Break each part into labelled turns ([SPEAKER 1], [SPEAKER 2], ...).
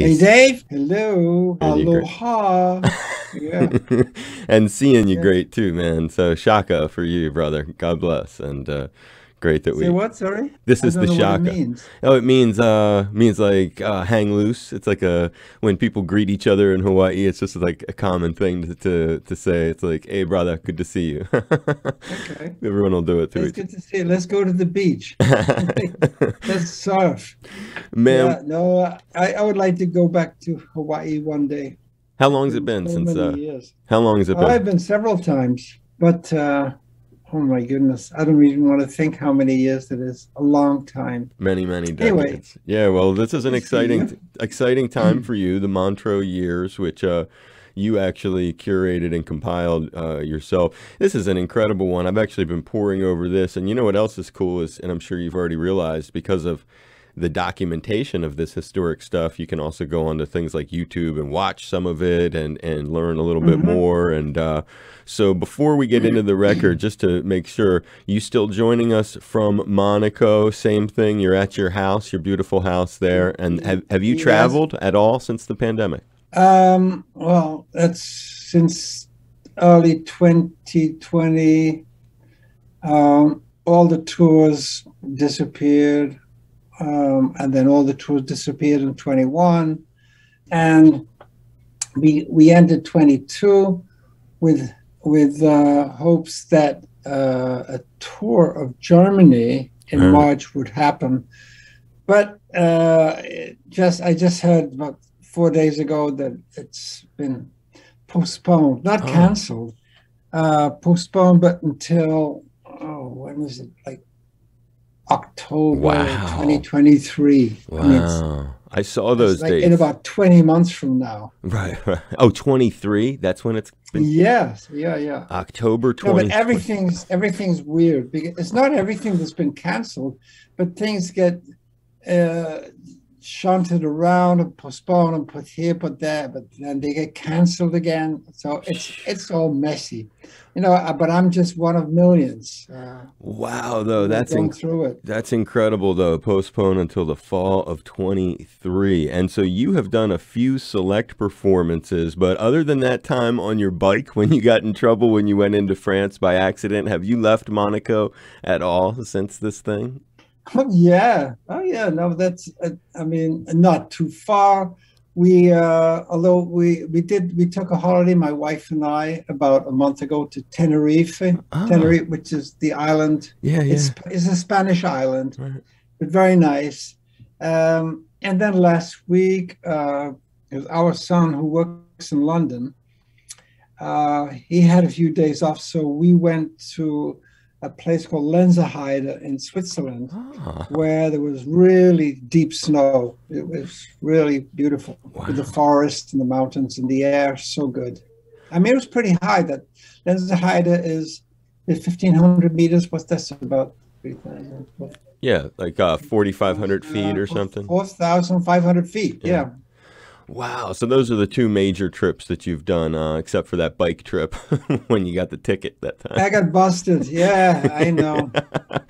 [SPEAKER 1] Hey, Dave. Hello. Aloha.
[SPEAKER 2] yeah. and seeing you yeah. great too, man. So shaka for you, brother. God bless. And uh, great that
[SPEAKER 1] Say
[SPEAKER 2] we.
[SPEAKER 1] what? Sorry.
[SPEAKER 2] This is the shaka.
[SPEAKER 1] It
[SPEAKER 2] oh, it means uh means like uh, hang loose. It's like a when people greet each other in Hawaii. It's just like a common thing to to, to say. It's like, hey, brother, good to see you. okay. Everyone will do it too.
[SPEAKER 1] It's good to see you. Let's go to the beach. Let's surf.
[SPEAKER 2] Man,
[SPEAKER 1] yeah, no, I, I would like to go back to Hawaii one day.
[SPEAKER 2] How long has it been so since? Uh, years. How long has it been?
[SPEAKER 1] I've been several times, but. uh oh my goodness, I don't even want to think how many years it is. A long time.
[SPEAKER 2] Many, many decades. Anyway, yeah, well, this is an exciting, exciting time for you, the Montreux years, which uh, you actually curated and compiled uh, yourself. This is an incredible one. I've actually been poring over this, and you know what else is cool is, and I'm sure you've already realized because of the documentation of this historic stuff, you can also go onto things like YouTube and watch some of it and, and learn a little mm-hmm. bit more. And uh, so before we get into the record, just to make sure, you still joining us from Monaco, same thing, you're at your house, your beautiful house there. And have, have you traveled yes. at all since the pandemic?
[SPEAKER 1] Um, well, that's since early 2020. Um, all the tours disappeared um, and then all the tours disappeared in 21 and we we ended 22 with with uh, hopes that uh, a tour of Germany in mm. March would happen but uh, just I just heard about four days ago that it's been postponed not oh. canceled uh, postponed but until oh when was it like October wow. 2023. Wow.
[SPEAKER 2] I, saw those
[SPEAKER 1] like
[SPEAKER 2] dates.
[SPEAKER 1] In about 20 months from now.
[SPEAKER 2] Right, right. Oh, 23? That's when it's
[SPEAKER 1] been... Yes, yeah, yeah.
[SPEAKER 2] October 20.
[SPEAKER 1] No, but everything's everything's weird because it's not everything that's been canceled, but things get uh, shunted around and postponed and put here, put there, but then they get canceled again. So it's it's all messy, you know. Uh, but I'm just one of millions. Uh,
[SPEAKER 2] wow, though that's inc- through it. That's incredible, though. Postponed until the fall of 23, and so you have done a few select performances. But other than that time on your bike when you got in trouble when you went into France by accident, have you left Monaco at all since this thing?
[SPEAKER 1] Oh yeah, oh yeah. No, that's. Uh, I mean, not too far. We, uh, although we we did, we took a holiday, my wife and I, about a month ago to Tenerife, oh. Tenerife, which is the island.
[SPEAKER 2] Yeah, yeah.
[SPEAKER 1] It's, it's a Spanish island, right. but very nice. Um, and then last week, uh, our son who works in London. Uh, he had a few days off, so we went to a place called Lenzerheide in Switzerland, ah. where there was really deep snow. It was really beautiful wow. with the forest and the mountains and the air, so good. I mean, it was pretty high. That Lenzerheide is is fifteen hundred meters. What's that about?
[SPEAKER 2] Yeah, like uh, forty five hundred feet uh, or something.
[SPEAKER 1] Four thousand five hundred feet. Yeah. yeah.
[SPEAKER 2] Wow. So those are the two major trips that you've done, uh, except for that bike trip when you got the ticket that time.
[SPEAKER 1] I got busted. Yeah, I know.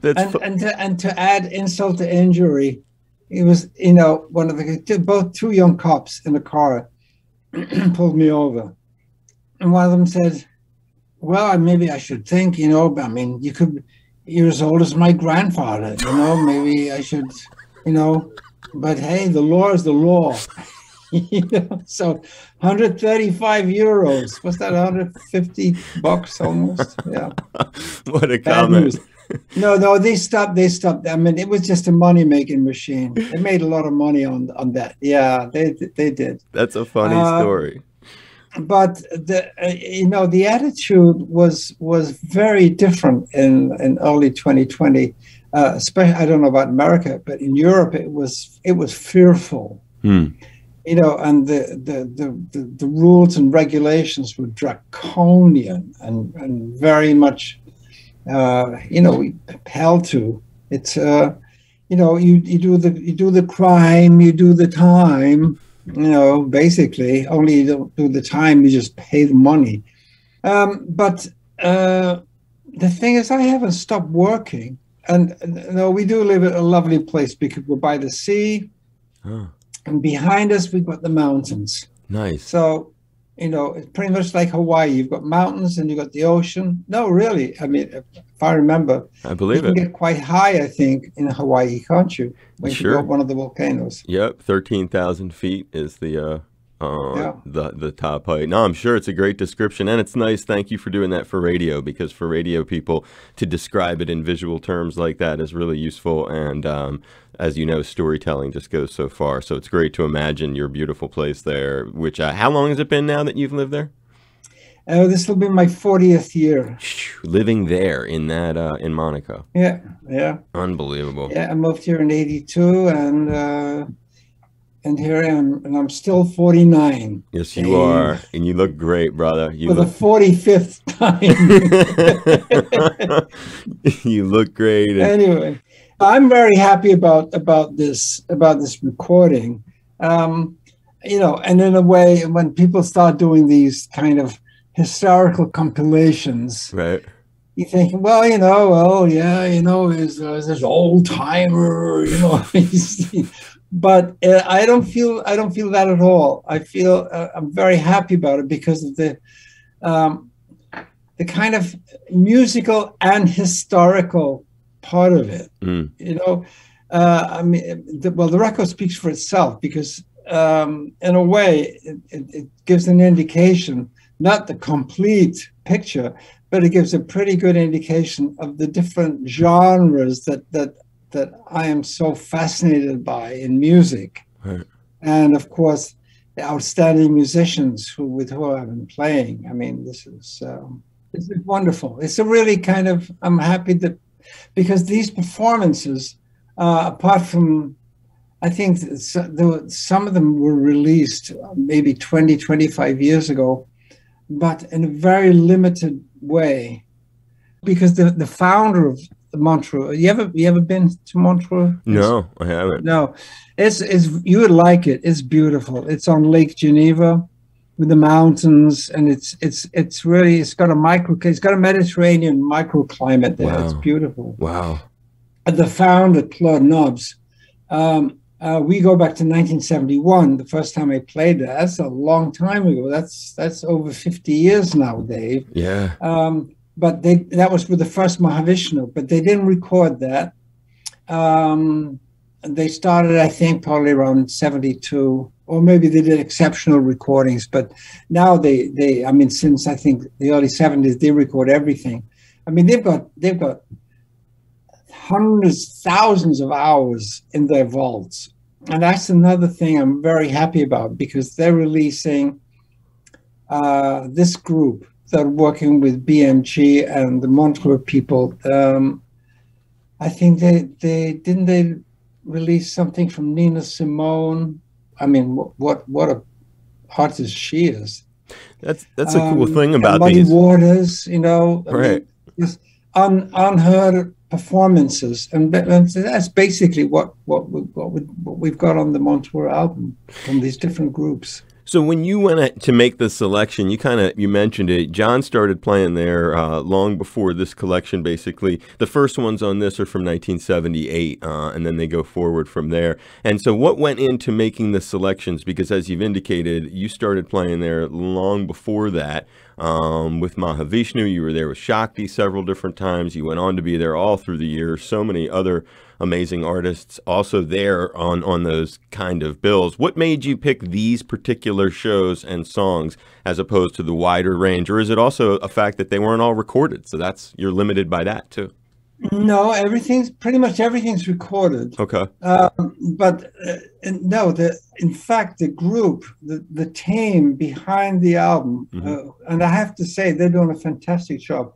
[SPEAKER 1] That's and, and, to, and to add insult to injury, it was, you know, one of the, both two young cops in the car pulled me over. And one of them said, well, maybe I should think, you know, I mean, you could, you're as old as my grandfather, you know, maybe I should, you know, but hey, the law is the law. you know, so 135 euros. What's that? 150 bucks almost. Yeah.
[SPEAKER 2] what a comment.
[SPEAKER 1] No, no, they stopped. They stopped. I mean, it was just a money making machine. They made a lot of money on on that. Yeah, they they did.
[SPEAKER 2] That's a funny uh, story.
[SPEAKER 1] But the uh, you know the attitude was was very different in in early 2020. Uh, especially I don't know about America, but in Europe it was it was fearful. Hmm you know, and the, the, the, the, the rules and regulations were draconian and, and very much, uh, you know, held to. It's, uh, you know, you, you do the you do the crime, you do the time, you know, basically. Only you don't do the time, you just pay the money. Um, but uh, the thing is, I haven't stopped working. And you know, we do live in a lovely place because we're by the sea. And behind us we've got the mountains.
[SPEAKER 2] Nice.
[SPEAKER 1] So, you know, it's pretty much like Hawaii. You've got mountains and you've got the ocean. No, really. I mean, if I remember,
[SPEAKER 2] I believe
[SPEAKER 1] you
[SPEAKER 2] believe
[SPEAKER 1] can
[SPEAKER 2] it.
[SPEAKER 1] get quite high, I think, in Hawaii, can't you? When you go up one of the volcanoes.
[SPEAKER 2] Yep, thirteen thousand feet is the uh, uh,
[SPEAKER 1] Yeah.
[SPEAKER 2] the the top height. No, I'm sure it's a great description, and it's nice. Thank you for doing that for radio because for radio people to describe it in visual terms like that is really useful. And um, as you know, storytelling just goes so far. So it's great to imagine your beautiful place there. Which uh, how long has it been now that you've lived there?
[SPEAKER 1] Oh, this will be my 40th year.
[SPEAKER 2] Living there in that uh, in Monaco,
[SPEAKER 1] Yeah, yeah.
[SPEAKER 2] unbelievable.
[SPEAKER 1] Yeah, I moved here in '82, and uh, and here I am, and I'm still 49
[SPEAKER 2] Yes, you
[SPEAKER 1] Dave.
[SPEAKER 2] are, and you look great, brother. You
[SPEAKER 1] for the 45th time.
[SPEAKER 2] you look great. and-
[SPEAKER 1] anyway, I'm very happy about about this about this recording. Um, you know, and in a way, when people start doing these kind of historical compilations,
[SPEAKER 2] right.
[SPEAKER 1] you think, well, you know, well, yeah, you know, is uh, this old timer, you know, but uh, I don't feel I don't feel that at all. I feel uh, I'm very happy about it because of the um, the kind of musical and historical part of it.
[SPEAKER 2] Mm.
[SPEAKER 1] You know, uh, I mean, the, well, the record speaks for itself because, um, in a way, it, it, it gives an indication, not the complete picture, but it gives a pretty good indication of the different genres that that that I am so fascinated by in music,
[SPEAKER 2] Right.
[SPEAKER 1] and of course, the outstanding musicians who with who I've been playing. I mean, this is um, this is wonderful. It's a really kind of I'm happy that because these performances, uh, apart from I think that so- there were- some of them were released uh, maybe 20, 25 years ago, but in a very limited way. Because the, the founder of Montreux, you ever you ever been to Montreux?
[SPEAKER 2] No, I haven't.
[SPEAKER 1] No, it's it's you would like it. It's beautiful. It's on Lake Geneva with the mountains, and it's it's it's really it's got a micro it's got a Mediterranean microclimate there. It's beautiful.
[SPEAKER 2] Wow.
[SPEAKER 1] And the founder Claude Nobs, um, uh, we go back to 1971. The first time I played there. That's a long time ago. That's that's over 50 years now, Dave.
[SPEAKER 2] Yeah.
[SPEAKER 1] Um, but they that was with the first Mahavishnu, but they didn't record that. Um, they started, I think, probably around 72, or maybe they did exceptional recordings, but now they they I mean, since I think the early 70s, they record everything. I mean, they've got they've got hundreds, thousands of hours in their vaults. And that's another thing I'm very happy about because they're releasing uh, this group are working with BMG and the Montreux people. Um, I think they they didn't they release something from Nina Simone. I mean, what what, what a artist she is.
[SPEAKER 2] That's that's a cool
[SPEAKER 1] Um,
[SPEAKER 2] thing
[SPEAKER 1] and
[SPEAKER 2] about
[SPEAKER 1] Muddy
[SPEAKER 2] these.
[SPEAKER 1] Waters, you know, I mean,
[SPEAKER 2] Right.
[SPEAKER 1] un, unheard performances, and and that's basically what what we, what, we, what we've got on the Montreux album from these different groups.
[SPEAKER 2] So when you went to make the selection, you kind of you mentioned it. John started playing there uh, long before this collection. Basically, the first ones on this are from 1978, uh, and then they go forward from there. And so, what went into making the selections? Because as you've indicated, you started playing there long before that. Um, with Mahavishnu, you were there with Shakti several different times. You went on to be there all through the years. So many other amazing artists also there on on those kind of bills. What made you pick these particular shows and songs as opposed to the wider range, or is it also a fact that they weren't all recorded? So that's you're limited by that too.
[SPEAKER 1] No, everything's pretty much everything's recorded.
[SPEAKER 2] Okay.
[SPEAKER 1] Um, but uh, no, the in fact the group, the the team behind the album,
[SPEAKER 2] Mhm.
[SPEAKER 1] uh, and I have to say they're doing a fantastic job.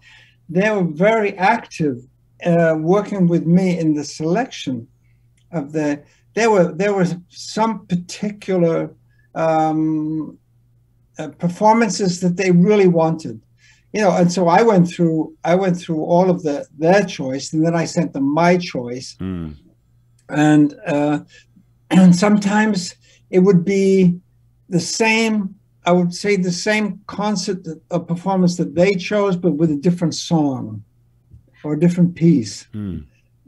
[SPEAKER 1] They were very active, uh, working with me in the selection of the. There were there was some particular um, uh, performances that they really wanted, you know, and so I went through I went through all of the their choice, and then I sent them my choice
[SPEAKER 2] Mm.
[SPEAKER 1] and uh, and sometimes it would be the same i would say the same concept of performance that they chose but with a different song or a different piece
[SPEAKER 2] Mm.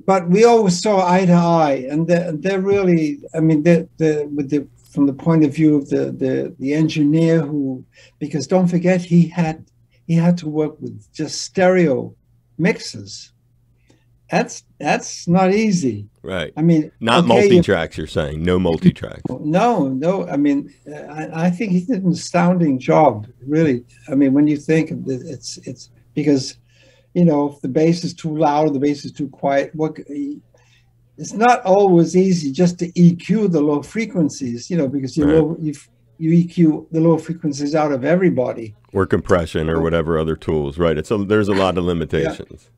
[SPEAKER 1] but we always saw eye to eye, and they're, they're really. I mean, they the with the from the point of view of the, the the engineer who, because don't forget he had he had to work with just stereo mixes. That's that's not easy.
[SPEAKER 2] Right.
[SPEAKER 1] I mean,
[SPEAKER 2] not
[SPEAKER 1] okay,
[SPEAKER 2] multi tracks. You're saying no multi tracks.
[SPEAKER 1] No, no. I mean, I, I, think he did an astounding job. Really. I mean, when you think of it, it's it's because, you know, if the bass is too loud, or the bass is too quiet. What it's not always easy just to EQ the low frequencies. You know, because you
[SPEAKER 2] Right.
[SPEAKER 1] you EQ the low frequencies out of everybody.
[SPEAKER 2] Or compression or whatever other tools. Right. It's a, there's a lot of limitations.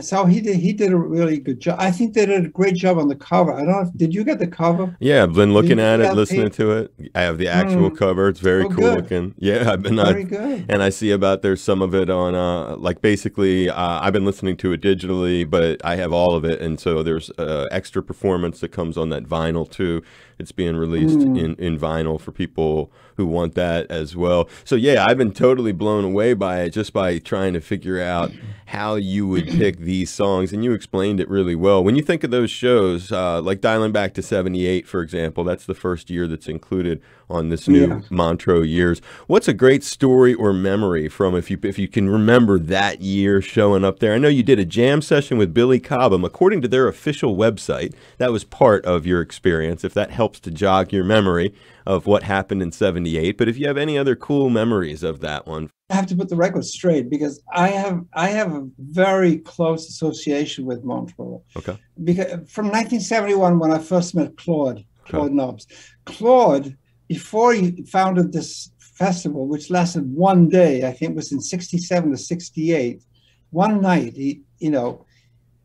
[SPEAKER 1] So he did he did a really good job. I think they did a great job on the cover. I don't know. If, did you get the cover?
[SPEAKER 2] Yeah, I've been looking at it, listening
[SPEAKER 1] the-
[SPEAKER 2] to it. I have the actual
[SPEAKER 1] Mm.
[SPEAKER 2] cover. It's very
[SPEAKER 1] Oh,
[SPEAKER 2] cool
[SPEAKER 1] good.
[SPEAKER 2] looking. Yeah, I've been uh,
[SPEAKER 1] Very good.
[SPEAKER 2] and I see about there's some of it on uh like basically uh, I've been listening to it digitally, but I have all of it, and so there's uh, extra performance that comes on that vinyl too. It's being released
[SPEAKER 1] Mm.
[SPEAKER 2] in in vinyl for people who want that as well. So yeah, I've been totally blown away by it just by trying to figure out how you would pick these songs, and you explained it really well. When you think of those shows, uh, like dialing back to '78, for example, that's the first year that's included on this new
[SPEAKER 1] Yeah.
[SPEAKER 2] Montreux years. What's a great story or memory from if you if you can remember that year showing up there? I know you did a jam session with Billy Cobham. According to their official website, that was part of your experience. If that helps to jog your memory of what happened in '78, but if you have any other cool memories of that one,
[SPEAKER 1] I have to put the record straight because I have I have a very close association with Montreux.
[SPEAKER 2] Okay.
[SPEAKER 1] Because from 1971, when I first met Claude, Claude Nobs, Claude, before he founded this festival, which lasted one day, I think it was in 67 to 68, one night, he, you know,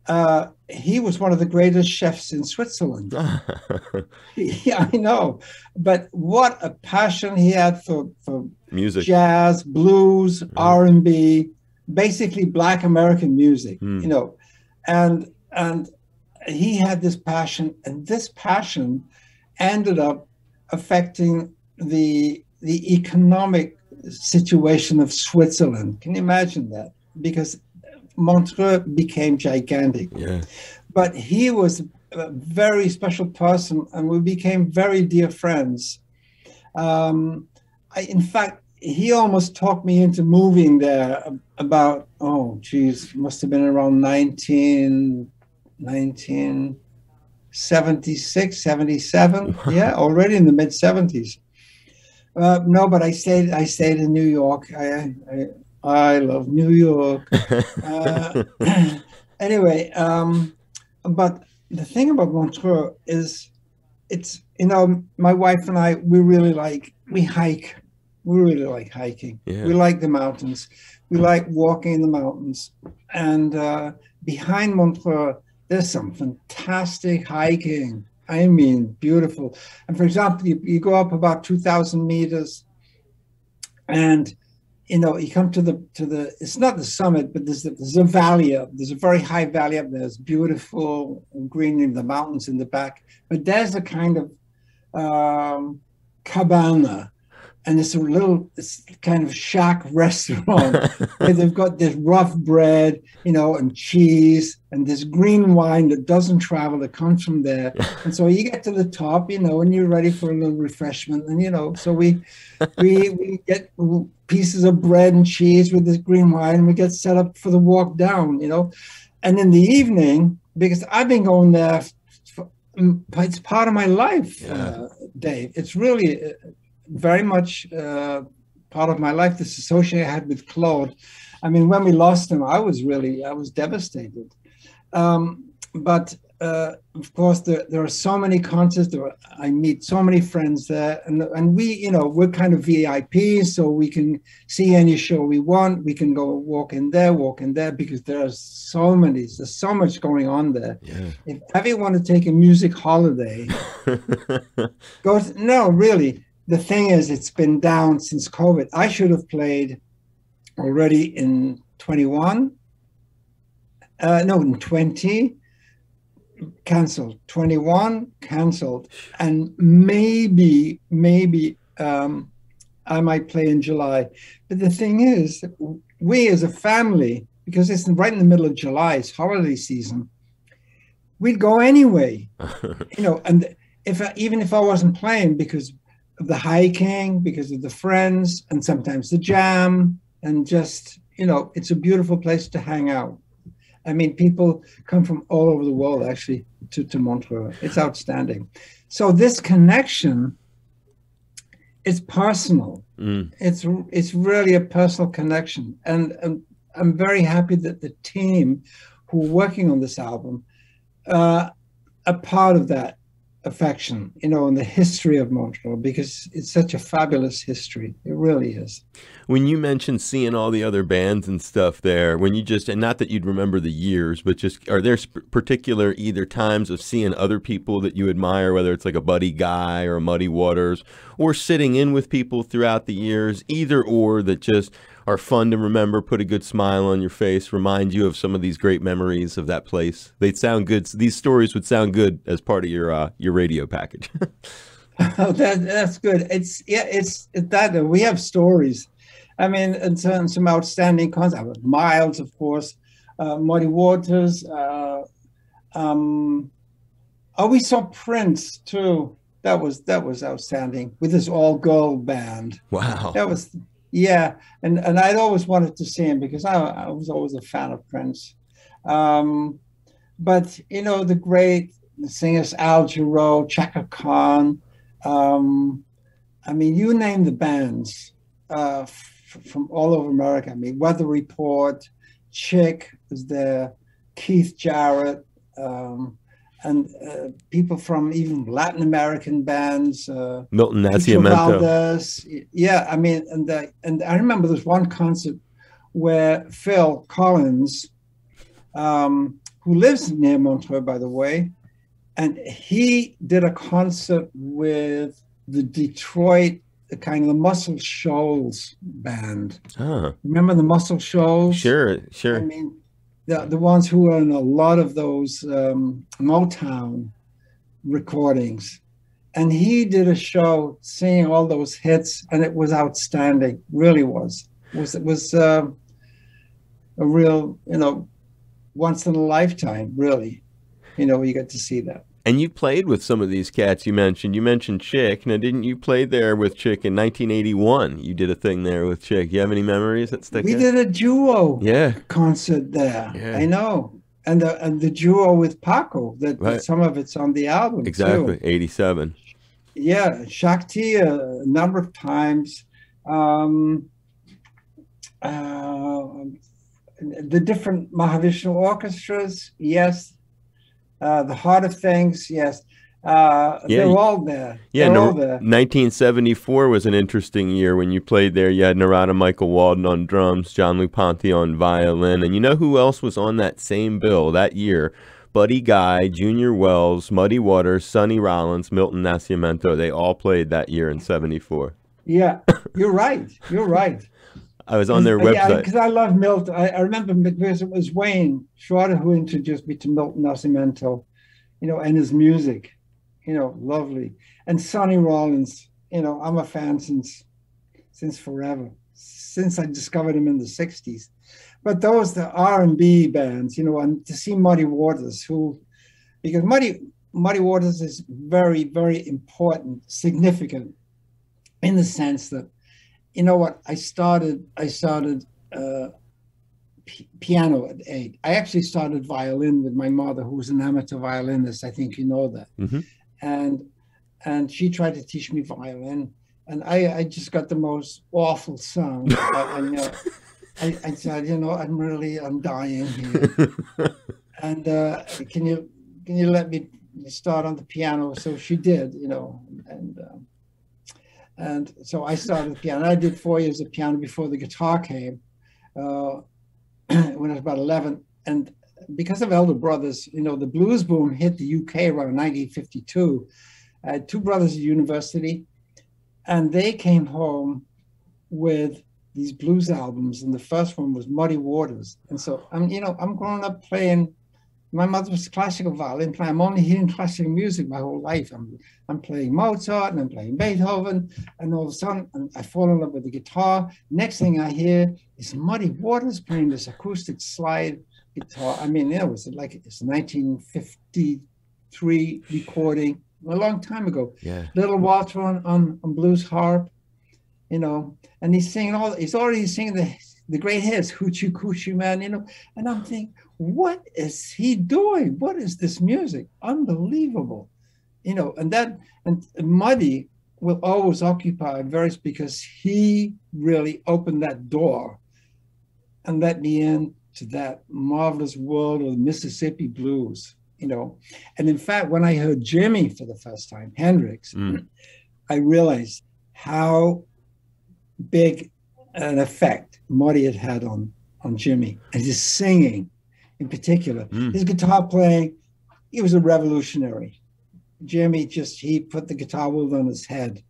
[SPEAKER 1] uh, he was one of the greatest chefs in Switzerland. yeah, I know. But what a passion he had for, for
[SPEAKER 2] music.
[SPEAKER 1] jazz, blues, R and B, basically Black American music.
[SPEAKER 2] Hmm.
[SPEAKER 1] You know, and and he had this passion, and this passion ended up affecting the the economic situation of Switzerland. Can you imagine that? Because Montreux became gigantic
[SPEAKER 2] Yeah.
[SPEAKER 1] but he was a very special person and we became very dear friends um, I, in fact he almost talked me into moving there about oh geez must have been around 19 1976 77 yeah already in the mid 70s uh, no but i stayed i stayed in new york i i, I love new york uh, anyway, um, but the thing about Montreux is it's, you know, my wife and I, we really like, we hike. We really like hiking.
[SPEAKER 2] Yeah.
[SPEAKER 1] We like the mountains. We like walking in the mountains. And uh, behind Montreux, there's some fantastic hiking. I mean, beautiful. And for example, you, you go up about 2,000 meters and you know, you come to the to the. It's not the summit, but there's a, there's a valley up. There's a very high valley up there. It's beautiful green in the mountains in the back. But there's a kind of um, cabana, and it's a little, it's kind of shack restaurant where they've got this rough bread, you know, and cheese, and this green wine that doesn't travel that comes from there. And so you get to the top, you know, and you're ready for a little refreshment, and you know, so we we we get pieces of bread and cheese with this green wine and we get set up for the walk down you know and in the evening because i've been going there for, it's part of my life
[SPEAKER 2] Yeah.
[SPEAKER 1] uh, dave it's really uh, very much uh, part of my life this association i had with claude i mean when we lost him i was really i was devastated um, but uh, of course, there, there are so many concerts. There are, I meet so many friends there, and and we, you know, we're kind of VIPs, so we can see any show we want. We can go walk in there, walk in there, because there are so many. There's so much going on there.
[SPEAKER 2] Yeah.
[SPEAKER 1] If ever you want to take a music holiday, go. To, no, really. The thing is, it's been down since COVID. I should have played already in 21. Uh, no, in 20 canceled 21 canceled and maybe maybe um, i might play in july but the thing is we as a family because it's right in the middle of july it's holiday season we'd go anyway. you know, and if I, even if I wasn't playing because of the hiking, because of the friends, and sometimes the jam, and just you know, it's a beautiful place to hang out. I mean, people come from all over the world actually to, to Montreux. It's outstanding. So this connection is personal. Mm. It's it's really a personal connection, and, and I'm very happy that the team who are working on this album uh, are part of that affection, you know, in the history of Montreux because it's such a fabulous history. It really is.
[SPEAKER 2] When you mentioned seeing all the other bands and stuff there, when you just, and not that you'd remember the years, but just, are there particular either times of seeing other people that you admire, whether it's like a Buddy Guy or Muddy Waters, or sitting in with people throughout the years, either or that just, are fun to remember, put a good smile on your face, remind you of some of these great memories of that place. They'd sound good. These stories would sound good as part of your uh, your radio package.
[SPEAKER 1] oh, that that's good. It's yeah, it's, that we have stories. I mean, and some, some outstanding concerts. Miles, of course, uh, Muddy Waters. Uh, um, oh, we saw Prince too. That was that was outstanding with his all girl band.
[SPEAKER 2] Wow,
[SPEAKER 1] that was yeah, and and I'd always wanted to see him because I, I was always a fan of Prince. Um, but you know the great singers Al Jarreau, Chaka Khan. Um, I mean, you name the bands uh, f- from all over America. I mean, Weather Report, Chick was there, Keith Jarrett. Um, and uh, people from even Latin American bands. Uh,
[SPEAKER 2] Milton Nascimento.
[SPEAKER 1] Yeah, I mean, and the, and I remember there's one concert where Phil Collins, um, who lives near Montreux, by the way, and he did a concert with the Detroit, the kind of the Muscle Shoals band.
[SPEAKER 2] Huh.
[SPEAKER 1] Remember the Muscle Shoals?
[SPEAKER 2] Sure, sure. I
[SPEAKER 1] mean, the, the ones who are in a lot of those um, Motown recordings. And he did a show singing all those hits, and it was outstanding. Really was. It was it was uh, a real, you know, once in a lifetime. Really, you know, you get to see that.
[SPEAKER 2] And you played with some of these cats you mentioned. You mentioned Chick. Now, didn't you play there with Chick in 1981? You did a thing there with Chick. You have any memories that stick?
[SPEAKER 1] We out? did a duo
[SPEAKER 2] yeah.
[SPEAKER 1] concert there. Yeah. I know. And the, and the duo with Paco, that, right. some of it's on the album.
[SPEAKER 2] Exactly,
[SPEAKER 1] too.
[SPEAKER 2] 87.
[SPEAKER 1] Yeah, Shakti a, a number of times. Um, uh, the different Mahavishnu orchestras, yes, uh, the Heart of Things, yes. Uh, yeah, they're all there.
[SPEAKER 2] Yeah, no, all there. 1974 was an interesting year when you played there. You had Narada Michael Walden on drums, Jean-Luc Ponty on violin, and you know who else was on that same bill that year? Buddy Guy, Junior Wells, Muddy Waters, Sonny Rollins, Milton Nascimento. They all played that year in 74.
[SPEAKER 1] Yeah, you're right. You're right.
[SPEAKER 2] I was on their website. Yeah,
[SPEAKER 1] because I love Milton. I, I, remember because it was Wayne Shorter who introduced me to Milton Nascimento, you know, and his music, you know, lovely. And Sonny Rollins, you know, I'm a fan since since forever, since I discovered him in the '60s. But those the R&B bands, you know, and to see Muddy Waters, who, because Muddy Muddy Waters is very very important, significant, in the sense that you know what? I started. I started uh, p- piano at eight. I actually started violin with my mother, who was an amateur violinist. I think you know that. Mm-hmm. And and she tried to teach me violin, and I, I just got the most awful sound. I, you know, I, I, said, you know, I'm really I'm dying here. and uh, can you can you let me start on the piano? So she did, you know, and. Um, and so I started piano. I did four years of piano before the guitar came uh, when I was about 11. And because of elder brothers, you know, the blues boom hit the UK around 1952. I had two brothers at university, and they came home with these blues albums. And the first one was Muddy Waters. And so I'm, you know, I'm growing up playing my mother was classical violin player. I'm only hearing classical music my whole life. I'm, I'm playing Mozart and I'm playing Beethoven, and all of a sudden I fall in love with the guitar. Next thing I hear is Muddy Waters playing this acoustic slide guitar. I mean, it was like it's 1953 recording, a long time ago.
[SPEAKER 2] Yeah.
[SPEAKER 1] Little Walter on, on, on blues harp, you know, and he's singing all. He's already singing the the great hits, Hoochie Coochie Man, you know. And I'm thinking, what is he doing? What is this music? Unbelievable, you know. And that and Muddy will always occupy verse because he really opened that door and let me in to that marvelous world of Mississippi blues, you know. And in fact, when I heard Jimi for the first time, Hendrix,
[SPEAKER 2] Mm.
[SPEAKER 1] I realized how big an effect Muddy had had on on Jimi and his singing, in particular,
[SPEAKER 2] Mm.
[SPEAKER 1] his guitar playing. He was a revolutionary. Jimi just he put the guitar world on his head,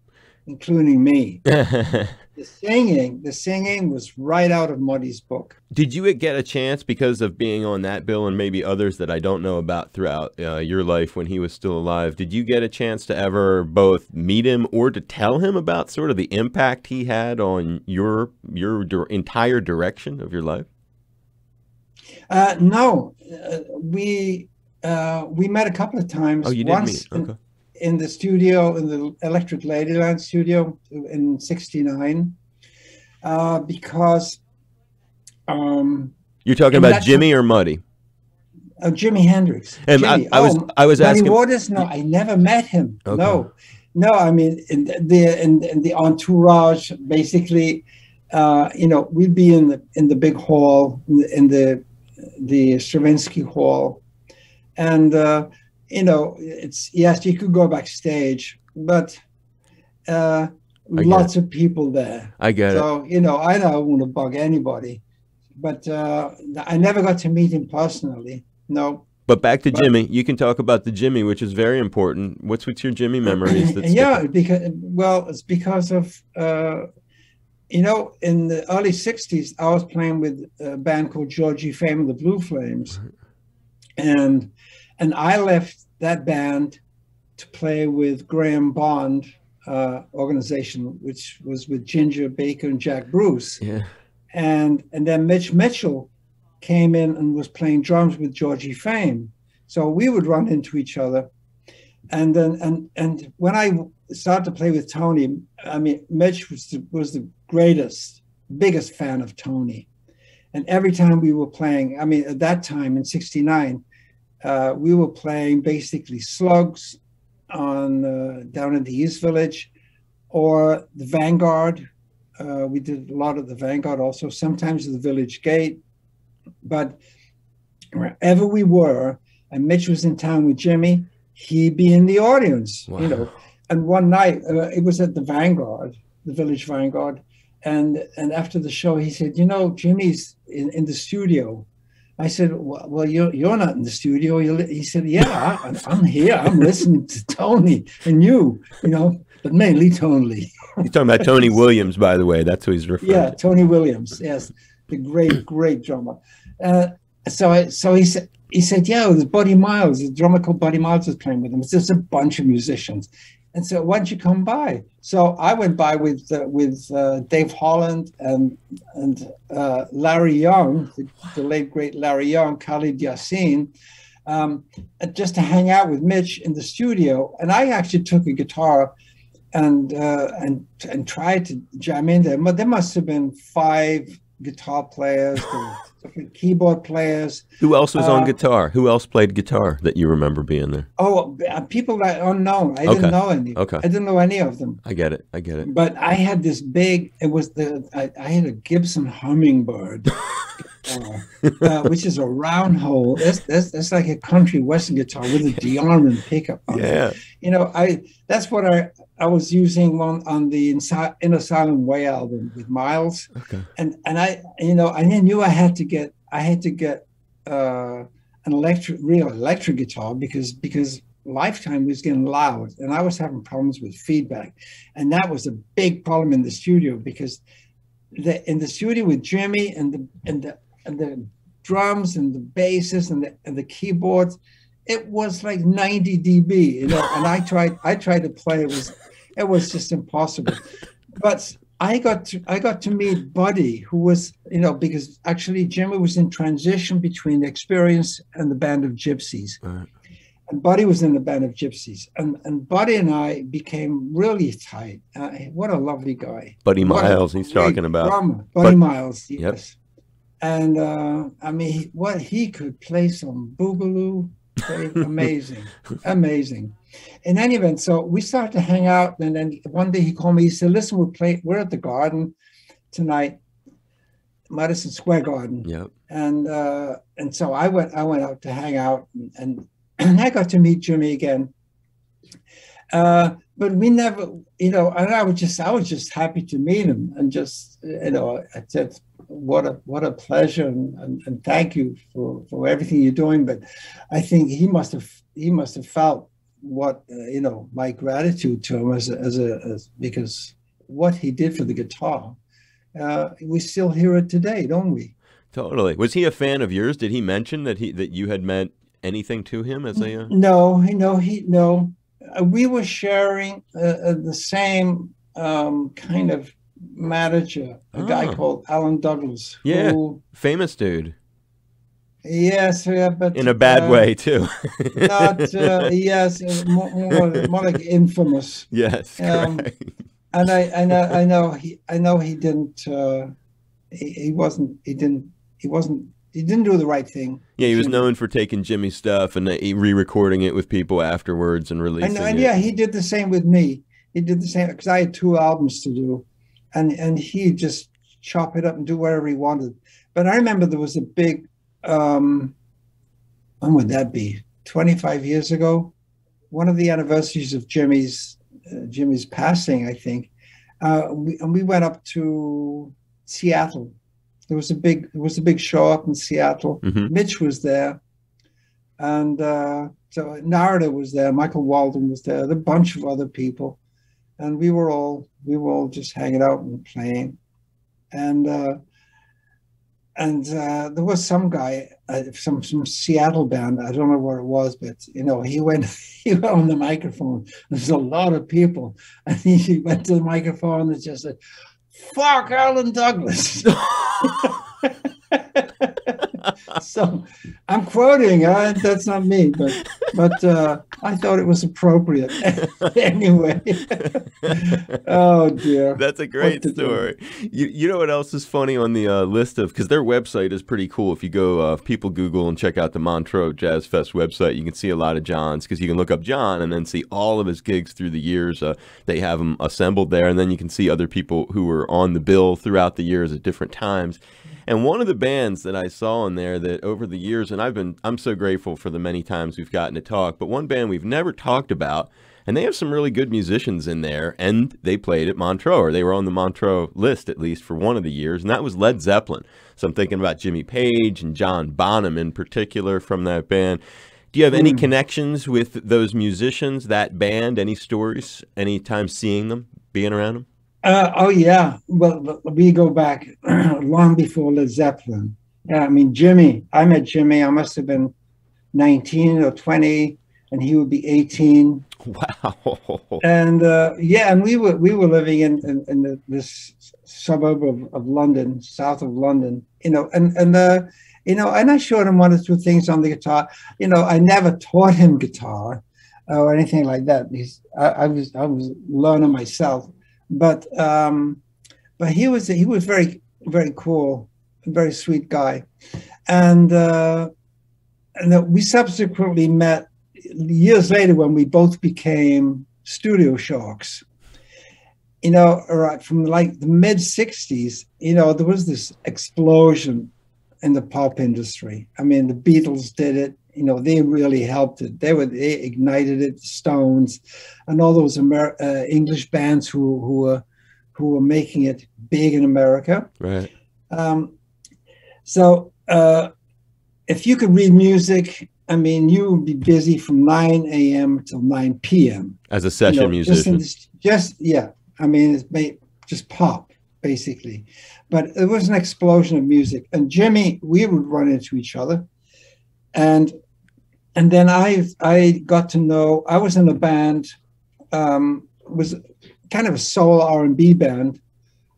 [SPEAKER 1] including me. The singing, the singing was right out of Muddy's book.
[SPEAKER 2] Did you get a chance because of being on that bill and maybe others that I don't know about throughout uh, your life when he was still alive? Did you get a chance to ever both meet him or to tell him about sort of the impact he had on your your dir- entire direction of your life?
[SPEAKER 1] Uh, no, uh, we uh, we met a couple of times.
[SPEAKER 2] Oh, you did
[SPEAKER 1] Once
[SPEAKER 2] meet. Okay.
[SPEAKER 1] In the studio, in the Electric Ladyland studio in '69, uh, because um,
[SPEAKER 2] You're talking about Jimi or Muddy?
[SPEAKER 1] uh, Jimi Hendrix.
[SPEAKER 2] And I,
[SPEAKER 1] Jimi,
[SPEAKER 2] I was
[SPEAKER 1] oh,
[SPEAKER 2] I was
[SPEAKER 1] Muddy
[SPEAKER 2] asking.
[SPEAKER 1] Waters? No, I never met him.
[SPEAKER 2] Okay.
[SPEAKER 1] No, no. I mean, in the in, in the entourage, basically, uh, you know, we'd be in the in the big hall, in the in the, the Stravinsky Hall, and uh, you know, it's yes, you could go backstage, but uh, lots of people there.
[SPEAKER 2] I get it.
[SPEAKER 1] So you know, I don't want to bug anybody, but uh, I never got to meet him personally. No.
[SPEAKER 2] But back to
[SPEAKER 1] but-
[SPEAKER 2] Jimi. You can talk about the Jimi, which is very important. What's with your Jimi memories?
[SPEAKER 1] Yeah, because well, it's because of uh, you know, in the early '60s, I was playing with a band called Georgie Fame and the Blue Flames, and and I left that band to play with Graham Bond uh, organization, which was with Ginger Baker and Jack Bruce,
[SPEAKER 2] Yeah.
[SPEAKER 1] and and then Mitch Mitchell came in and was playing drums with Georgie Fame. So we would run into each other, and then and and when I started to play with Tony, I mean Mitch was the, was the greatest, biggest fan of Tony, and every time we were playing, I mean at that time in '69, uh, we were playing basically slugs on uh, down in the East Village, or the Vanguard. Uh, we did a lot of the Vanguard also, sometimes the Village Gate, but wherever we were, and Mitch was in town with Jimi, he'd be in the audience,
[SPEAKER 2] Wow.
[SPEAKER 1] you know. And one night, uh, it was at the Vanguard, the Village Vanguard, and and after the show, he said, "You know, Jimi's in, in the studio." I said, "Well, you're you're not in the studio." He said, "Yeah, I'm here. I'm listening to Tony and you, you know, but mainly Tony."
[SPEAKER 2] You're talking about Tony Williams, by the way. That's who he's referring to.
[SPEAKER 1] Yeah,
[SPEAKER 2] to.
[SPEAKER 1] Tony Williams. Yes, the great, great drummer. Uh, so, I, so he said, he said, yeah, there's Buddy Miles, a drummer called Buddy Miles was playing with him. It's just a bunch of musicians. And so, why don't you come by? So I went by with uh, with uh, Dave Holland and and uh, Larry Young, the, the late great Larry Young, Khalid Yasin, um, just to hang out with Mitch in the studio. And I actually took a guitar and uh, and and tried to jam in there. But there must have been five guitar players, different keyboard players.
[SPEAKER 2] Who else was on
[SPEAKER 1] Uh,
[SPEAKER 2] guitar? Who else played guitar that you remember being there?
[SPEAKER 1] Oh, uh, people that unknown. I
[SPEAKER 2] Okay.
[SPEAKER 1] didn't know any.
[SPEAKER 2] Okay.
[SPEAKER 1] I didn't know any of them.
[SPEAKER 2] I get it. I get it.
[SPEAKER 1] But I had this big. It was the. I, I had a Gibson Hummingbird, uh, uh, which is a round hole. That's, that's that's like a country western guitar with a DeArmond pickup. On it.
[SPEAKER 2] Yeah.
[SPEAKER 1] you know, I that's what I I was using on on the Insi- In a Silent Way album with Miles,
[SPEAKER 2] Okay.
[SPEAKER 1] and and I you know I knew I had to get I had to get uh, an electric real electric guitar because because Lifetime was getting loud and I was having problems with feedback, and that was a big problem in the studio because the in the studio with Jimi and the and the and the drums and the basses and the and the keyboards it was like 90 dB, you know, and I tried I tried to play it was it was just impossible. But I got to I got to meet Buddy, who was you know because actually Jimi was in transition between the Experience and the band of Gypsys,
[SPEAKER 2] Right.
[SPEAKER 1] and Buddy was in the band of Gypsys, and and Buddy and I became really tight. Uh, what a lovely guy,
[SPEAKER 2] Buddy Miles, he's talking about.
[SPEAKER 1] drummer. Buddy
[SPEAKER 2] Bud-
[SPEAKER 1] Miles, yes.
[SPEAKER 2] Yep.
[SPEAKER 1] And uh, I mean, what he could play some boogaloo, amazing, amazing. In any event, so we started to hang out, and then one day he called me. He said, "Listen, we're playing. We're at the Garden tonight, Madison Square Garden."
[SPEAKER 2] Yep.
[SPEAKER 1] and uh, and so I went I went out to hang out and and, and I got to meet Jimi again. Uh, but we never, you know, and I was just I was just happy to meet him and just you know I said what a what a pleasure and, and, and thank you for, for everything you're doing. But I think he must have he must have felt what uh, you know my gratitude to him as a, as a as, because what he did for the guitar. Uh, we still hear it today, don't we?
[SPEAKER 2] Totally. Was he a fan of yours? Did he mention that he that you had meant anything to him as a? Uh...
[SPEAKER 1] No, no, he no. Uh, we were sharing uh, uh, the same um, kind of manager, a guy
[SPEAKER 2] Ah.
[SPEAKER 1] called Alan Douglas.
[SPEAKER 2] Yeah.
[SPEAKER 1] Who,
[SPEAKER 2] famous dude.
[SPEAKER 1] yes, yeah, but
[SPEAKER 2] in a bad
[SPEAKER 1] uh,
[SPEAKER 2] way too.
[SPEAKER 1] Not uh, yes, more, more, more like infamous.
[SPEAKER 2] yes.
[SPEAKER 1] um. And I, I know, I know he, I know he didn't. Uh, he, he wasn't. He didn't. He wasn't. He didn't do the right thing.
[SPEAKER 2] yeah, he was known for taking Jimi's stuff and uh, re-recording it with people afterwards and releasing
[SPEAKER 1] know, and
[SPEAKER 2] it.
[SPEAKER 1] yeah, he did the same with me. He did the same because I had two albums to do, and and he just chop it up and do whatever he wanted. But I remember there was a big, um, when would that be? Twenty five years ago, one of the anniversaries of Jimi's uh, Jimi's passing, I think. Uh, we, and we went up to Seattle. There was a big there was a big show up in Seattle.
[SPEAKER 2] Mhm.
[SPEAKER 1] Mitch was there, and uh, so Narada was there. Michael Walden was there. A bunch of other people, and we were all we were all just hanging out and playing, and uh, and uh, there was some guy, uh, some some Seattle band. I don't know what it was, but you know he went he went on the microphone. There's a lot of people, and he went to the microphone and just said, "Fuck Alan Douglas." so I'm quoting. Uh, that's not me, but but uh, I thought it was appropriate anyway. oh dear.
[SPEAKER 2] That's a great
[SPEAKER 1] to do.
[SPEAKER 2] story. You, you know what else is funny on the uh, list of because their website is pretty cool. If you go, uh, if people Google and check out the Montreux Jazz Fest website, you can see a lot of John's because you can look up John and then see all of his gigs through the years. Uh, they have them assembled there, and then you can see other people who were on the bill throughout the years at different times. And one of the bands that I saw in there that over the years, and I've been, I'm so grateful for the many times we've gotten to talk, but one band we've never talked about, and they have some really good musicians in there, and they played at Montreux, or they were on the Montreux list at least for one of the years, and that was Led Zeppelin. So I'm thinking about Jimmy Page and John Bonham in particular from that band. Do you have any
[SPEAKER 1] Hmm.
[SPEAKER 2] connections with those musicians, that band? Any stories? Any time seeing them, being around them?
[SPEAKER 1] Uh, oh yeah. Well, we go back long before Led Zeppelin. Yeah, I mean Jimmy. I met Jimmy. I must have been 19 or 20, and he would be 18.
[SPEAKER 2] Wow.
[SPEAKER 1] And uh, yeah, and we were we were living in in, in the, this suburb of, of London, south of London. You know, and and uh, you know, and I showed him one or two things on the guitar. You know, I never taught him guitar or anything like that. He's, I, I was I was learning myself, but um, but he was he was very very cool, very sweet guy, and uh, and we subsequently met years later when we both became studio sharks. You know, right from like the mid '60s, you know, there was this explosion in the pop industry. I mean, the Beatles did it. You know, they really helped it. They were they ignited it. The Stones, and all those Amer- uh, English bands who who were who were making it big in America.
[SPEAKER 2] right.
[SPEAKER 1] Um, so uh, if you could read music, I mean, you would be busy from 9 a.m. till 9 p.m.
[SPEAKER 2] As a
[SPEAKER 1] You
[SPEAKER 2] session
[SPEAKER 1] know, Just,
[SPEAKER 2] musician.
[SPEAKER 1] this, just yeah, I mean, it's made, just pop basically. But it was an explosion of music, and Jimmy, we would run into each other, and and then I I got to know I was in a band, um, was kind of a soul R and B band,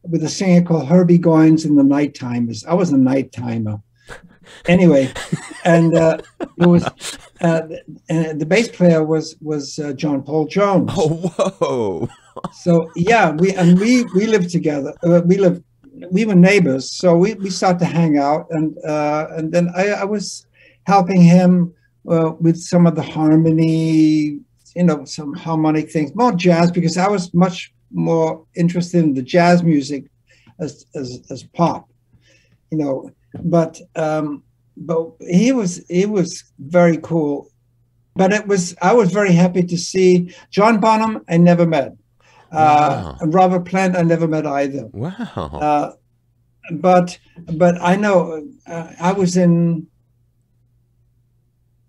[SPEAKER 1] with a singer called Herbie Goins and the Nighttimers. I was a night timer. Anyway, and uh, it was uh, and the bass player was was uh, John Paul Jones.
[SPEAKER 2] Oh, whoa!
[SPEAKER 1] So yeah, we and we we lived together. Uh, we lived we were neighbors, so we we started to hang out, and uh, and then I, I was helping him uh, with some of the harmony, you know, some harmonic things, more jazz because I was much more interested in the jazz music as as, as pop, you know. But um, but he was he was very cool. But it was I was very happy to see John Bonham. I never met. Uh, Robert Plant, I never met either.
[SPEAKER 2] Wow!
[SPEAKER 1] Uh, but but I know uh, I was in.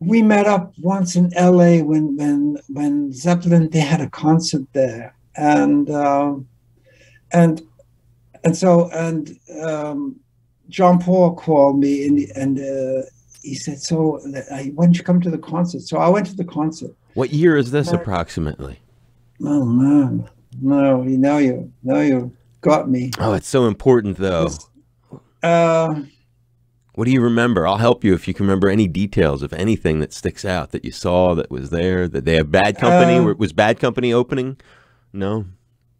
[SPEAKER 1] We met up once in L.A. when when when Zeppelin they had a concert there, and um, and and so and um, John Paul called me and and uh, he said, "So uh, why don't you come to the concert?" So I went to the concert.
[SPEAKER 2] what year is this approximately?
[SPEAKER 1] Oh man, no, you know you know you got me.
[SPEAKER 2] Oh, it's so important though.
[SPEAKER 1] Uh,
[SPEAKER 2] What do you remember? I'll help you if you can remember any details of anything that sticks out that you saw that was there. That they have bad company.
[SPEAKER 1] Um,
[SPEAKER 2] was bad company opening? No.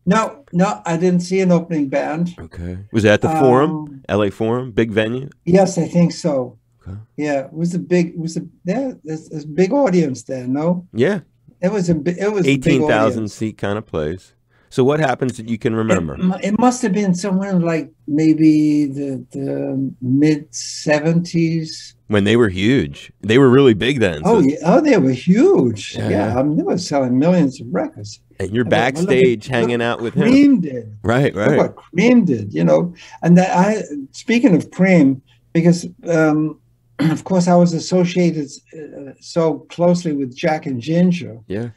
[SPEAKER 1] no, no, I didn't see an opening band.
[SPEAKER 2] Okay. Was it at the Forum,
[SPEAKER 1] Um,
[SPEAKER 2] L.A. Forum, big venue?
[SPEAKER 1] Yes, I think so.
[SPEAKER 2] Okay.
[SPEAKER 1] Yeah, it was a big, it was a yeah, there's, there's a big audience there. No,
[SPEAKER 2] Yeah,
[SPEAKER 1] it was a it was
[SPEAKER 2] eighteen thousand seat kind of place. So what happens that you can remember?
[SPEAKER 1] It, it must have been somewhere like maybe the the mid seventies.
[SPEAKER 2] when they were huge. They were really big then. so-
[SPEAKER 1] Oh yeah, oh they were huge.
[SPEAKER 2] Yeah,
[SPEAKER 1] Yeah. I mean, they were selling millions of records.
[SPEAKER 2] and you're
[SPEAKER 1] Look at-
[SPEAKER 2] backstage
[SPEAKER 1] look
[SPEAKER 2] hanging out with him.
[SPEAKER 1] Cream did.
[SPEAKER 2] Right,
[SPEAKER 1] Look
[SPEAKER 2] right.
[SPEAKER 1] what Cream did, you know. And that I speaking of Cream, because um, of course I was associated uh, so closely with Jack and Ginger.
[SPEAKER 2] Yeah.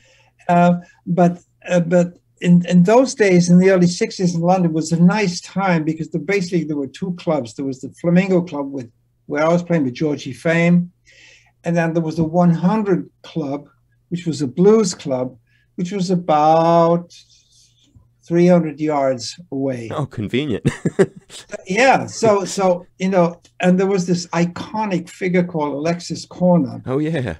[SPEAKER 1] Uh, but uh, but in, in those days, in the early '60s in London, was a nice time because the, basically there were two clubs. There was the Flamingo Club with where I was playing with Georgie Fame, and then there was the 100 Club, which was a blues club, which was about 300 yards away.
[SPEAKER 2] Oh, convenient.
[SPEAKER 1] Yeah, so so you know, and there was this iconic figure called Alexis Korner,
[SPEAKER 2] oh yeah.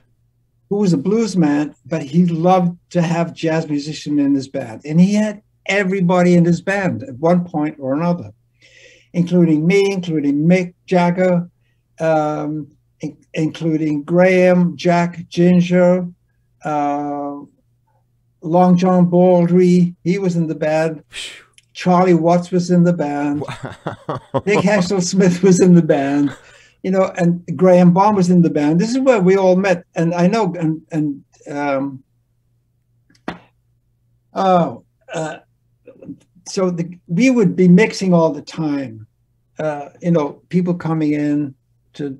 [SPEAKER 1] Who was a blues man, but he loved to have jazz musician in his band. And he had everybody in his band at one point or another, including me, including Mick Jagger, um, in- including Graham, Jack, Ginger, uh, Long John Baldry. He was in the band. Charlie Watts was in the band. Dick Heckstall-Smith was in the band, you know, and Graham Bond was in the band. This is where we all met, and I know, and and um, oh, uh, so the, we would be mixing all the time, uh, you know, people coming in to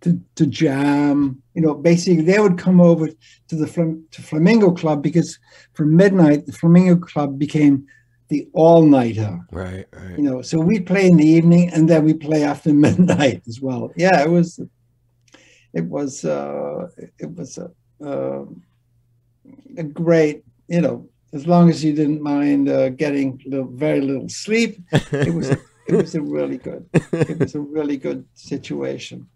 [SPEAKER 1] to to jam, you know, basically they would come over to the Flam- to Flamingo Club because from midnight the Flamingo Club became the all nighter
[SPEAKER 2] right, right.
[SPEAKER 1] you know so we play in the evening and then we play after midnight as well yeah it was it was uh it was a, uh, a great you know as long as you didn't mind uh, getting little, very little sleep it was it was a really good it was a really good situation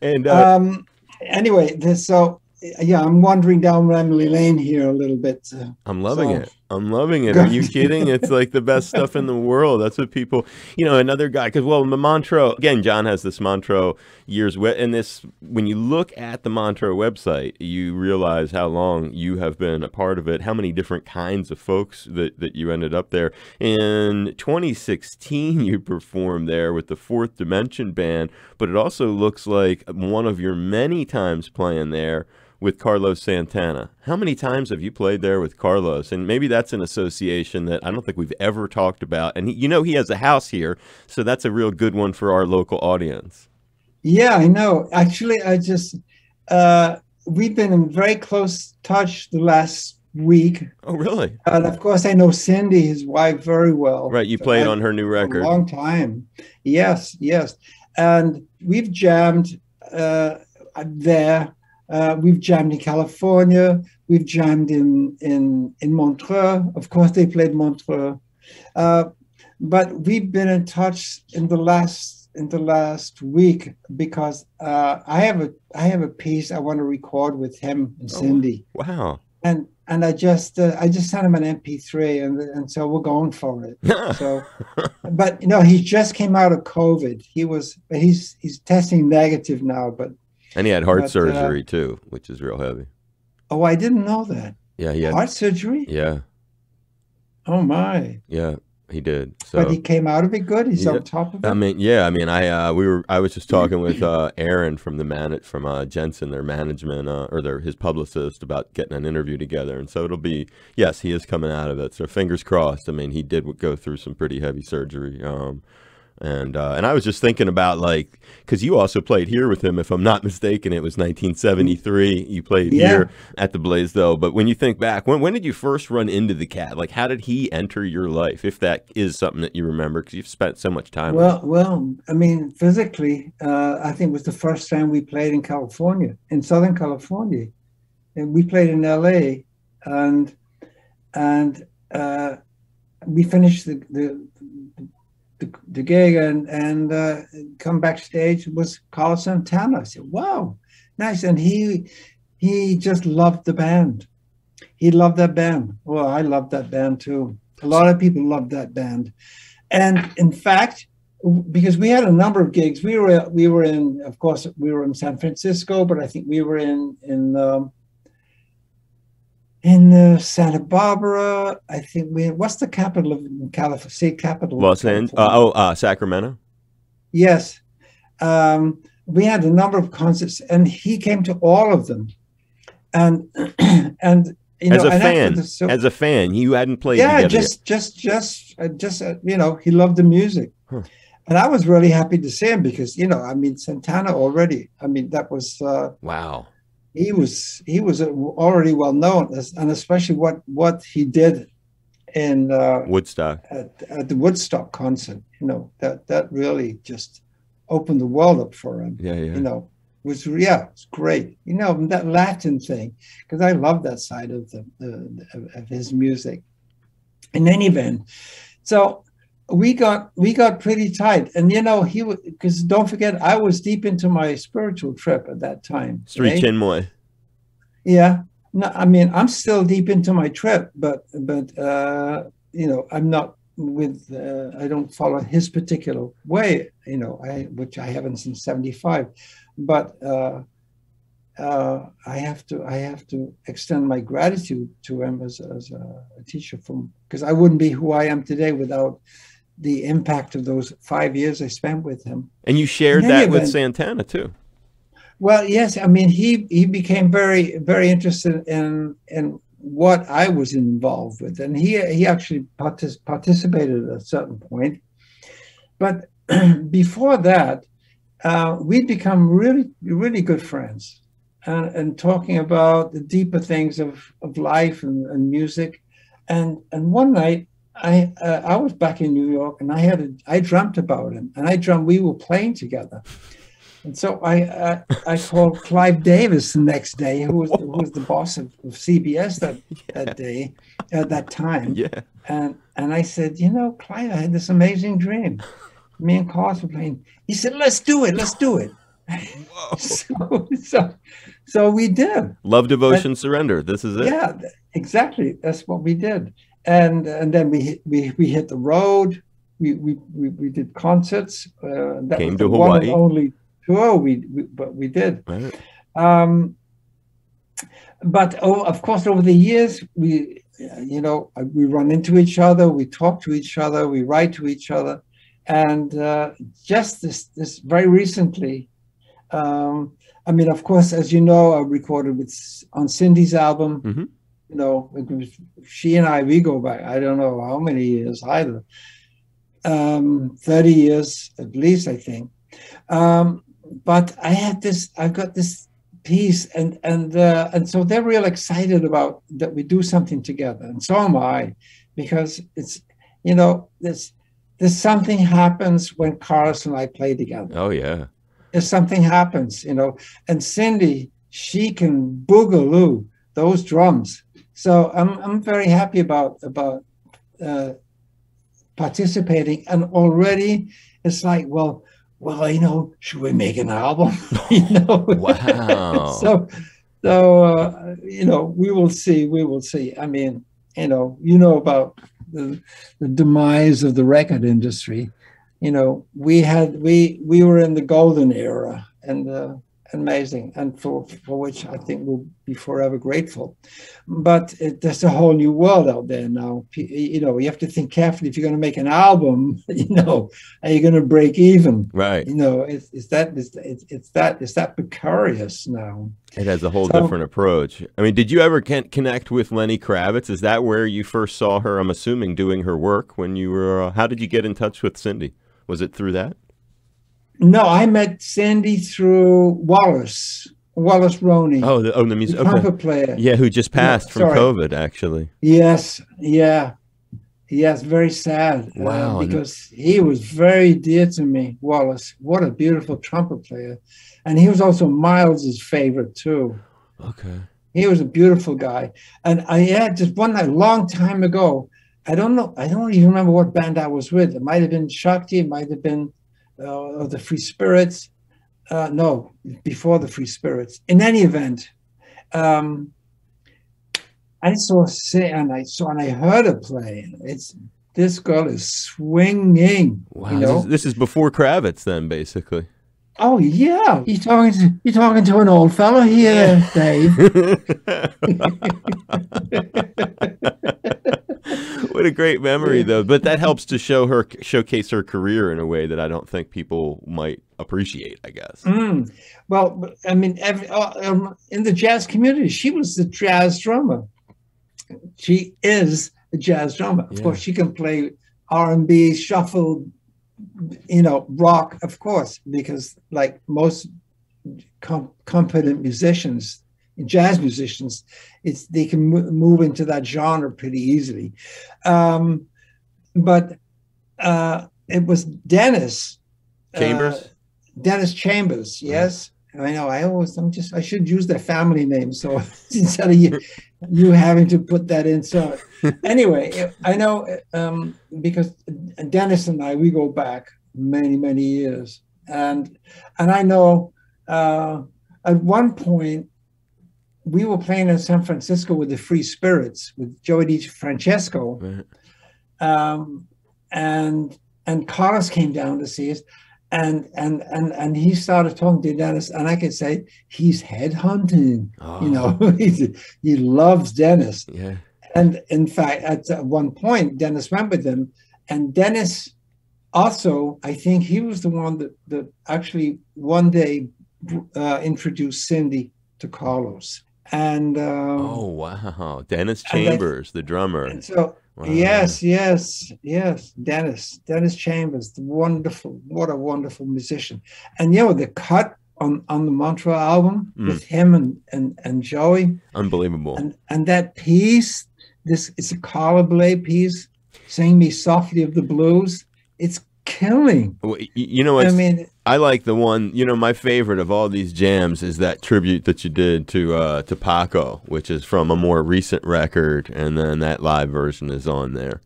[SPEAKER 2] and uh,
[SPEAKER 1] um anyway this so yeah i'm wandering down Ramley lane here a little bit uh,
[SPEAKER 2] I'm loving
[SPEAKER 1] so-
[SPEAKER 2] it. I'm loving it. Are you kidding? It's like the best stuff in the world. That's what people, you know, another guy, because, well, the Montreux, again, John has this Montreux years, and this, when you look at the Montreux website, you realize how long you have been a part of it, how many different kinds of folks that, that you ended up there. In 2016, you performed there with the Fourth Dimension Band, but it also looks like one of your many times playing there with Carlos Santana. How many times have you played there with Carlos? And maybe that's an association that I don't think we've ever talked about. And he, you know, he has a house here, so that's a real good one for our local audience.
[SPEAKER 1] Yeah, I know. Actually, I just uh, we've been in very close touch the last week,
[SPEAKER 2] Oh, really?
[SPEAKER 1] and of course, I know Cindy, his wife, very well.
[SPEAKER 2] Right. You played on her new
[SPEAKER 1] for a
[SPEAKER 2] record.
[SPEAKER 1] long time. Yes, yes, and we've jammed uh, there. Uh, we've jammed in California. We've jammed in in in Montreux. Of course, they played Montreux. Uh, but we've been in touch in the last in the last week because uh, I have a I have a piece I want to record with him and
[SPEAKER 2] Oh,
[SPEAKER 1] Cindy,
[SPEAKER 2] Wow.
[SPEAKER 1] and and I just uh, I just sent him an MP3, and and so we're going for it. So, but you know, he just came out of COVID. He was he's he's testing negative now, but
[SPEAKER 2] and he had heart
[SPEAKER 1] But, uh,
[SPEAKER 2] surgery too, which is real heavy.
[SPEAKER 1] oh, I didn't know that
[SPEAKER 2] Yeah, he had.
[SPEAKER 1] heart surgery.
[SPEAKER 2] Yeah,
[SPEAKER 1] Oh my!
[SPEAKER 2] yeah, he did. So.
[SPEAKER 1] But he came out of it good. He's
[SPEAKER 2] Yeah.
[SPEAKER 1] on top of it.
[SPEAKER 2] I mean, yeah. I mean, I uh, we were. I was just talking with uh, Aaron from the man from uh, Jensen, their management uh, or their his publicist about getting an interview together, and so it'll be. Yes, he is coming out of it. So fingers crossed. I mean, he did go through some pretty heavy surgery. Um, and uh, and I was just thinking about like because you also played here with him, if I'm not mistaken, it was 1973. You played
[SPEAKER 1] Yeah.
[SPEAKER 2] here at the Blaisdell. But when you think back, when when did you first run into the cat? Like, how did he enter your life? If that is something that you remember, because you've spent so much time. with.
[SPEAKER 1] Well, well, I mean, physically, uh, I think it was the first time we played in California, in Southern California, and we played in L.A. and and uh, we finished the the, the, the gig and and uh, come backstage was Carlos Santana. I said, "Wow, nice!" And he he just loved the band. He loved that band. Well, I loved that band too. A lot of people loved that band, and in fact because we had a number of gigs. We were we were in, of course, we were in San Francisco, but I think we were in in um, in uh, Santa Barbara. I think we. What's the capital of California? State capital.
[SPEAKER 2] Los Angeles. Uh, oh, uh, Sacramento.
[SPEAKER 1] Yes, um, we had a number of concerts, and he came to all of them, and and you know, As a
[SPEAKER 2] fan,
[SPEAKER 1] the- so-
[SPEAKER 2] as a fan, you hadn't played
[SPEAKER 1] yeah just just just uh, just uh, you know he loved the music
[SPEAKER 2] Huh.
[SPEAKER 1] and i was really happy to see him because you know i mean santana already i mean that was uh.
[SPEAKER 2] Wow.
[SPEAKER 1] He was he was uh, already well known and especially what what he did in uh
[SPEAKER 2] Woodstock.
[SPEAKER 1] at, at the woodstock concert you know that that really just opened the world up for him
[SPEAKER 2] Yeah, yeah.
[SPEAKER 1] you know was yeah it's great you know that latin thing because i love that side of the, the of, of his music in any event so we got we got pretty tight and you know he because don't forget i was deep into my spiritual trip at that time
[SPEAKER 2] Sri
[SPEAKER 1] right?
[SPEAKER 2] Chinmoy.
[SPEAKER 1] yeah no i mean i'm still deep into my trip but but uh you know i'm not with uh, i don't follow his particular way you know i which i haven't since 75 but uh uh, I have to I have to extend my gratitude to him as, as a, a teacher from because I wouldn't be who I am today without the impact of those five years I spent with him.
[SPEAKER 2] And you shared that with Santana too.
[SPEAKER 1] Well, yes, I mean he he became very very interested in in what I was involved with, and he he actually partic- participated at a certain point. But before that, uh, we'd become really really good friends, and, and talking about the deeper things of of life and, and music. And and one night, I uh, I was back in New York, and I had a, I dreamt about him, and I dreamt we were playing together. And so I uh, I called Clive Davis the next day, who was who was the boss of, of CBS that that day at that time,
[SPEAKER 2] Yeah.
[SPEAKER 1] and and I said, you know, Clive, I had this amazing dream. Me and Carlos were playing. He said, let's do it, let's do it. so, so so we did.
[SPEAKER 2] Love, devotion, surrender. This is it.
[SPEAKER 1] Yeah, exactly. That's what we did. And and then we hit, we we hit the road. We we we, we did concerts. Uh, that
[SPEAKER 2] Came
[SPEAKER 1] was
[SPEAKER 2] to
[SPEAKER 1] the one and
[SPEAKER 2] Hawaii.
[SPEAKER 1] only tour we, we but we did.
[SPEAKER 2] Right.
[SPEAKER 1] Um, but oh, of course, over the years, we, you know, we run into each other, we talk to each other, we write to each other, and uh, just this, this very recently, um, I mean, of course, as you know, I recorded with on Cindy's album.
[SPEAKER 2] Mhm.
[SPEAKER 1] You know, it was, she and I, we go back. I don't know how many years either. Um, Thirty years at least, I think. Um, but I had this. I've got this piece, and and uh, and so they're real excited about that we do something together, and so am I, because it's you know there's there's something happens when Carlos and I play together.
[SPEAKER 2] Oh yeah.
[SPEAKER 1] There's something happens, you know, and Cindy she can boogaloo those drums. So I'm I'm very happy about about uh, participating, and already it's like, well, well, you know, should we make an album? you know,
[SPEAKER 2] Wow.
[SPEAKER 1] so, so uh, you know, we will see. We will see. I mean, you know, you know about the, the demise of the record industry. You know, we had we we were in the golden era, and uh, amazing, and for for which I think we'll be forever grateful. But it, there's a whole new world out there now. P- You know, you have to think carefully if you're going to make an album. You know, are you going to break even?
[SPEAKER 2] right.
[SPEAKER 1] You know, it's, it's that it's, it's, it's that it's that precarious now.
[SPEAKER 2] It has a whole
[SPEAKER 1] So-
[SPEAKER 2] different approach. I mean, did you ever can- connect with Lenny Kravitz? Is that where you first saw her? I'm assuming doing her work when you were. Uh, how did you get in touch with Cindy? Was it through that?
[SPEAKER 1] No, I met Sandy through Wallace, Wallace Roney,
[SPEAKER 2] Oh, the, oh, the
[SPEAKER 1] the
[SPEAKER 2] music. Okay.
[SPEAKER 1] trumpet player.
[SPEAKER 2] Yeah, who just passed from
[SPEAKER 1] sorry.
[SPEAKER 2] COVID, actually.
[SPEAKER 1] Yes, yeah, yes, very sad. uh,
[SPEAKER 2] Wow, and-
[SPEAKER 1] because he was very dear to me, Wallace. What a beautiful trumpet player, and he was also Miles's favorite too.
[SPEAKER 2] Okay.
[SPEAKER 1] He was a beautiful guy, and I had just one night, a long time ago. I don't know. I don't even remember what band I was with. It might have been Shakti. It might have been uh, the Free Spirits. Uh, no, before the Free Spirits. In any event, um, I saw say and I saw and I heard a play. It's this girl is swinging.
[SPEAKER 2] Wow.
[SPEAKER 1] You
[SPEAKER 2] this,
[SPEAKER 1] know?
[SPEAKER 2] is, this is before Kravitz, then, basically.
[SPEAKER 1] Oh yeah, you're talking to you're talking to an old fellow here, Dave.
[SPEAKER 2] what a great memory, though. But that helps to show her, showcase her career in a way that I don't think people might appreciate. I guess.
[SPEAKER 1] Mm. Well, I mean, every, uh, um, in the jazz community, she was the jazz drummer. She is a jazz drummer. Of
[SPEAKER 2] Yeah.
[SPEAKER 1] course, she can play R and B, shuffle, you know, rock, of course, because like most com- competent musicians, jazz musicians, it's they can move into that genre pretty easily. Um, but uh, it was Dennis uh,
[SPEAKER 2] Chambers?
[SPEAKER 1] Dennis Chambers, yes. I know. I always, I'm just, I should use their family name. So instead of you, you having to put that in. So anyway, I know um, because Dennis and I, we go back many, many years. And, and I know uh, at one point, we were playing in San Francisco with the Free Spirits with Joey DeFrancesco
[SPEAKER 2] Right.
[SPEAKER 1] um, and and Carlos came down to see us, and and and and he started talking to Dennis, and I could say he's headhunting.
[SPEAKER 2] Oh,
[SPEAKER 1] You know, he loves Dennis,
[SPEAKER 2] Yeah.
[SPEAKER 1] and in fact, at one point, Dennis went with him, and Dennis also, I think he was the one that that actually one day uh, introduced Cindy to Carlos, and um,
[SPEAKER 2] Oh wow, Dennis Chambers, the drummer.
[SPEAKER 1] so
[SPEAKER 2] Wow.
[SPEAKER 1] Yes, yes, yes. Dennis, Dennis Chambers, the wonderful, what a wonderful musician. And you know, the cut on, on the Montreux album
[SPEAKER 2] Mm.
[SPEAKER 1] with him and, and, and Joey
[SPEAKER 2] Unbelievable.
[SPEAKER 1] and, and that piece, this it's a Carla Bley piece, Sing Me Softly of the Blues. It's killing.
[SPEAKER 2] Well, you know,
[SPEAKER 1] I mean,
[SPEAKER 2] I like the one. You know, my favorite of all these jams is that tribute that you did to uh, to Paco, which is from a more recent record, and then that live version is on there.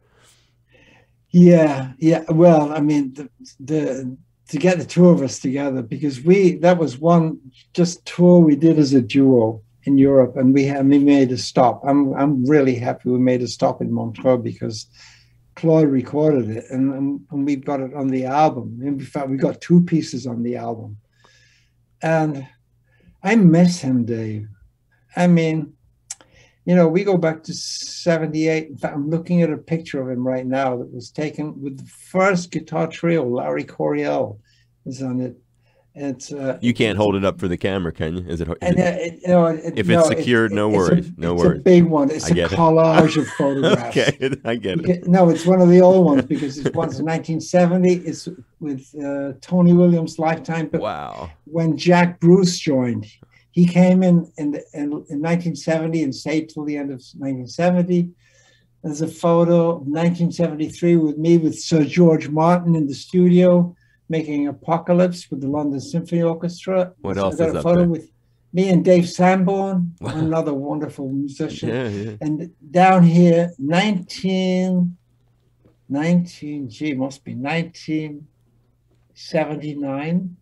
[SPEAKER 1] Yeah, yeah. Well, I mean, the the to get the two of us together because we that was one just tour we did as a duo in Europe, and we had we made a stop. I'm I'm really happy we made a stop in Montreux because Claude recorded it, and um, and, and we got it on the album. In fact, we've got two pieces on the album, and I miss him, Dave. I mean, you know, we go back to 78. In fact, I'm looking at a picture of him right now that was taken with the first guitar trio. Larry Coryell is on it. It's uh,
[SPEAKER 2] You can't hold it up for the camera, can you? Is it?
[SPEAKER 1] and uh, it, you know, it,
[SPEAKER 2] If
[SPEAKER 1] no,
[SPEAKER 2] it's
[SPEAKER 1] it-
[SPEAKER 2] secured, no
[SPEAKER 1] it's a-
[SPEAKER 2] worries, no
[SPEAKER 1] it's
[SPEAKER 2] worries.
[SPEAKER 1] a big one. It's
[SPEAKER 2] I
[SPEAKER 1] a
[SPEAKER 2] it.
[SPEAKER 1] collage of photographs.
[SPEAKER 2] okay, I get it.
[SPEAKER 1] No, it's one of the old ones because it's one's 1970. It's with uh, Tony Williams' lifetime. But
[SPEAKER 2] Wow.
[SPEAKER 1] when Jack Bruce joined, he came in in, the, in in 1970 and stayed till the end of 1970. There's a photo of 1973 with me with Sir George Martin in the studio making Apocalypse with the London Symphony Orchestra.
[SPEAKER 2] What
[SPEAKER 1] So
[SPEAKER 2] else
[SPEAKER 1] I got
[SPEAKER 2] is
[SPEAKER 1] a
[SPEAKER 2] up
[SPEAKER 1] photo
[SPEAKER 2] there?
[SPEAKER 1] with me and Dave Sanborn,
[SPEAKER 2] Wow.
[SPEAKER 1] another wonderful musician.
[SPEAKER 2] Yeah, yeah.
[SPEAKER 1] And down here, 19, 19, gee, must be 1979.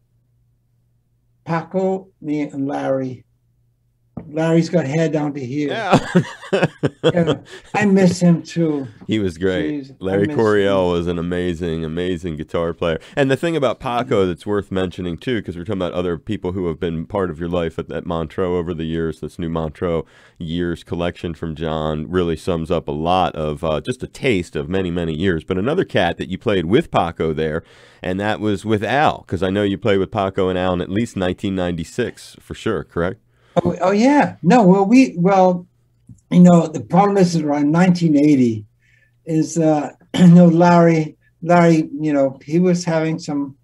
[SPEAKER 1] Paco, me, and Larry Larry's got hair down to here. Yeah. yeah. I miss him too.
[SPEAKER 2] He was great. Jeez, Larry Coryell was an amazing, amazing guitar player. And the thing about Paco that's worth mentioning too, because we're talking about other people who have been part of your life at, at Montreux over the years, this new Montreux years collection from John really sums up a lot of uh, just a taste of many, many years. But another cat that you played with Paco there, and that was with Al, because I know you played with Paco and Al in at least 1996 for sure, correct?
[SPEAKER 1] Oh, oh yeah. No, well, we, well, you know, the problem is around 1980 is, uh, you know, Larry, Larry, you know, he was having some,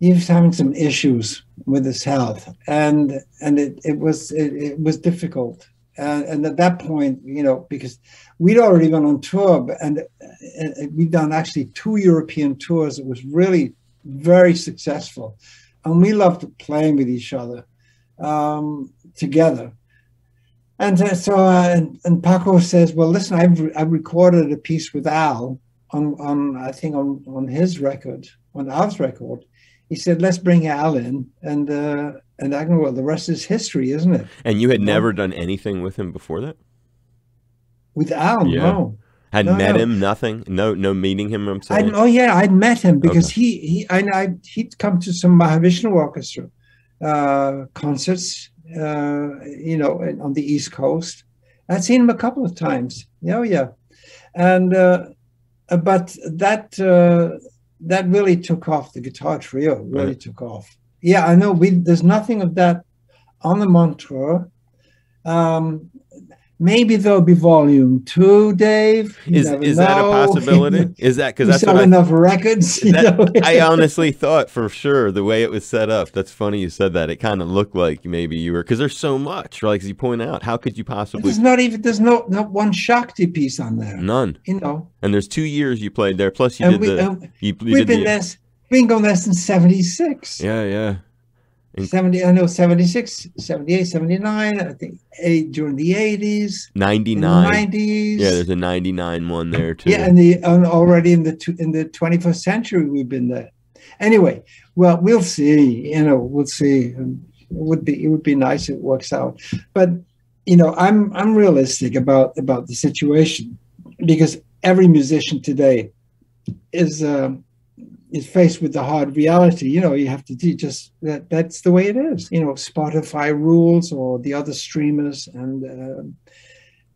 [SPEAKER 1] he was having some issues with his health and, and it, it was, it, it was difficult. And, and at that point, you know, because we'd already gone on tour and, and we'd done actually two European tours. It was really very successful. And we loved playing with each other um, together. And uh, so, uh, and, and, Paco says, "Well, listen, I've re- I've recorded a piece with Al on on I think on on his record, on Al's record." He said, "Let's bring Al in," and uh, and I go, "Well, the rest is history, isn't it?"
[SPEAKER 2] And you had never done anything with him before that.
[SPEAKER 1] With Al, yeah. no.
[SPEAKER 2] Had no, met no. him, nothing, no, no meeting him. I'm saying.
[SPEAKER 1] oh yeah, I'd met him because okay. he he I, I he'd come to some Mahavishnu orchestra uh, concerts, uh, you know, on the East Coast. I'd seen him a couple of times. Oh yeah, and uh, but that uh, that really took off. The guitar trio really right. took off. Yeah, I know. We there's nothing of that on the Montreux. Um, Maybe there'll be volume two, Dave.
[SPEAKER 2] You is is know. that a possibility? Is that because that's
[SPEAKER 1] sell enough I, records?
[SPEAKER 2] That, I honestly thought for sure the way it was set up. That's funny you said that. It kind of looked like maybe you were because there's so much. Like as you point out, how could you possibly?
[SPEAKER 1] There's not even there's no not one Shakti piece on there.
[SPEAKER 2] None.
[SPEAKER 1] You know.
[SPEAKER 2] And there's two years you played there. Plus you and did we, the. Uh, you,
[SPEAKER 1] you we've been the, there. Been going there since '76.
[SPEAKER 2] Yeah, yeah.
[SPEAKER 1] 70, I know 76, 78, 79, I think eight during the 80s.
[SPEAKER 2] 99. 90s. Yeah, there's a 99 one there too.
[SPEAKER 1] Yeah, and the and already in the in the 21st century we've been there. Anyway, well, we'll see, you know, we'll see. It would be it would be nice if it works out. But you know, I'm I'm realistic about about the situation because every musician today is uh, is faced with the hard reality, you know, you have to do just that. That's the way it is. You know, Spotify rules or the other streamers and uh,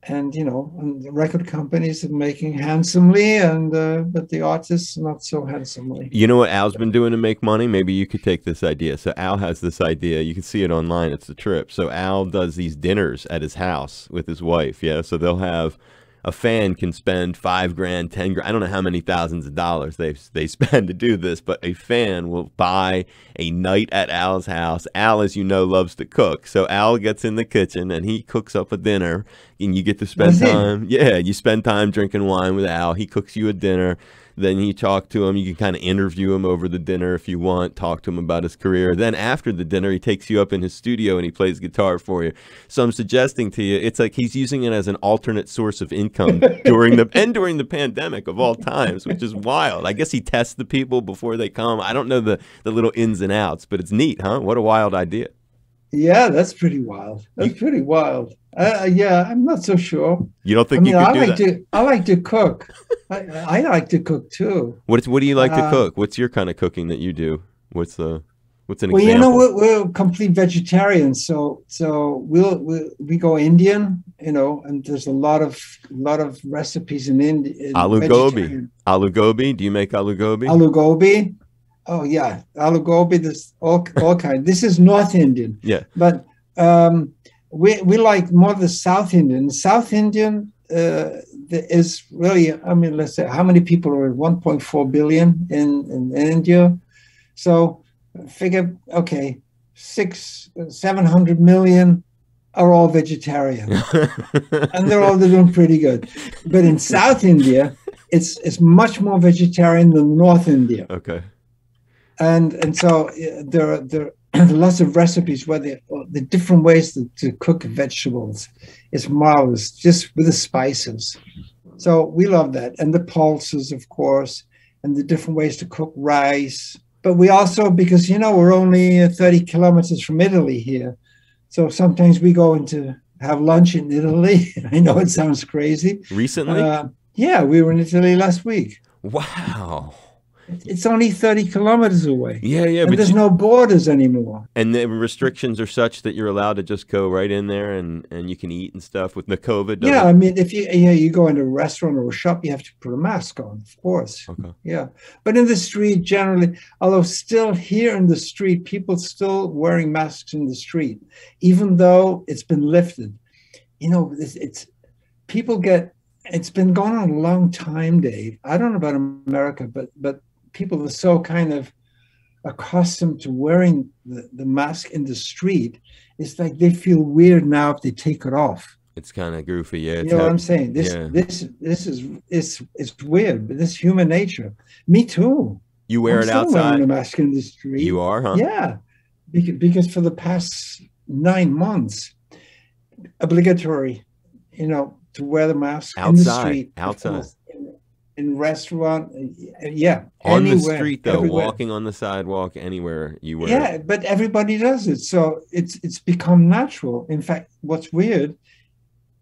[SPEAKER 1] and you know, and the record companies are making handsomely, and uh, but the artists not so handsomely.
[SPEAKER 2] You know what Al's been doing to make money? Maybe you could take this idea. So Al has this idea. You can see it online. It's a trip. So Al does these dinners at his house with his wife. Yeah. So they'll have a fan can spend five grand, ten grand. I don't know how many thousands of dollars they they spend to do this, but a fan will buy a night at Al's house. Al, as you know, loves to cook, so Al gets in the kitchen and he cooks up a dinner, and you get to spend time. Yeah, you spend time drinking wine with Al. He cooks you a dinner then you talk to him. You can kind of interview him over the dinner if you want, talk to him about his career. Then after the dinner, he takes you up in his studio and he plays guitar for you. So I'm suggesting to you, it's like he's using it as an alternate source of income during the and during the pandemic of all times, which is wild. I guess he tests the people before they come. I don't know the, the little ins and outs, but it's neat, huh? What a wild idea.
[SPEAKER 1] Yeah, that's pretty wild. That's you, pretty wild. Uh, yeah, I'm not so sure.
[SPEAKER 2] You don't think I mean, you could I do
[SPEAKER 1] like
[SPEAKER 2] that?
[SPEAKER 1] To, I like to cook. I, I like to cook too.
[SPEAKER 2] What What do you like uh, to cook? What's your kind of cooking that you do? What's the What's an example?
[SPEAKER 1] well,
[SPEAKER 2] example?
[SPEAKER 1] you know, we're, we're, complete vegetarians, so so we'll, we'll, we go Indian, you know, and there's a lot of lot of recipes in India.
[SPEAKER 2] Aloo gobi, aloo gobi. Do you make aloo gobi?
[SPEAKER 1] Aloo gobi. Oh yeah, aloo gobi. There's all all kind. This is North Indian.
[SPEAKER 2] Yeah,
[SPEAKER 1] but um, we we like more the South Indian. South Indian uh, is really. I mean, let's say how many people are 1.4 billion in, in India. So figure okay, six seven hundred million are all vegetarian, and they're all doing pretty good. But in South India, it's it's much more vegetarian than North India.
[SPEAKER 2] Okay
[SPEAKER 1] and and so there are there are lots of recipes where the the different ways to, to cook vegetables is marvelous just with the spices So we love that. And the pulses, of course, and the different ways to cook rice. But we also, because, you know, we're only uh, 30 kilometers from Italy here. So sometimes we go into have lunch in Italy. I know it sounds crazy.
[SPEAKER 2] Recently? Uh,
[SPEAKER 1] yeah, we were in Italy last week.
[SPEAKER 2] Wow.
[SPEAKER 1] It's only 30 kilometers away.
[SPEAKER 2] Yeah, yeah.
[SPEAKER 1] And but there's you, no borders anymore.
[SPEAKER 2] And the restrictions are such that you're allowed to just go right in there and, and you can eat and stuff with the COVID.
[SPEAKER 1] Yeah, I mean, if you yeah, you go into a restaurant or a shop, you have to put a mask on, of course. Okay. Yeah. But in the street, generally, although still here in the street, people still wearing masks in the street, even though it's been lifted. You know, it's, it's people get it's been going on a long time, Dave. I don't know about America, but but people are so kind of accustomed to wearing the, the mask in the street, it's like they feel weird now if they take it off.
[SPEAKER 2] It's kind of goofy, yeah.
[SPEAKER 1] You know what I'm saying? This, yeah. this, this is it's it's weird, but this human nature. Me too.
[SPEAKER 2] You wear
[SPEAKER 1] I'm
[SPEAKER 2] it outside. Wearing
[SPEAKER 1] a mask in the street.
[SPEAKER 2] You are, huh?
[SPEAKER 1] Yeah, because, because for the past nine months, obligatory, you know, to wear the mask
[SPEAKER 2] outside, in the street.
[SPEAKER 1] Outside in restaurant uh, yeah
[SPEAKER 2] on anywhere, the street though everywhere. walking on the sidewalk anywhere you were
[SPEAKER 1] yeah but everybody does it so it's it's become natural in fact what's weird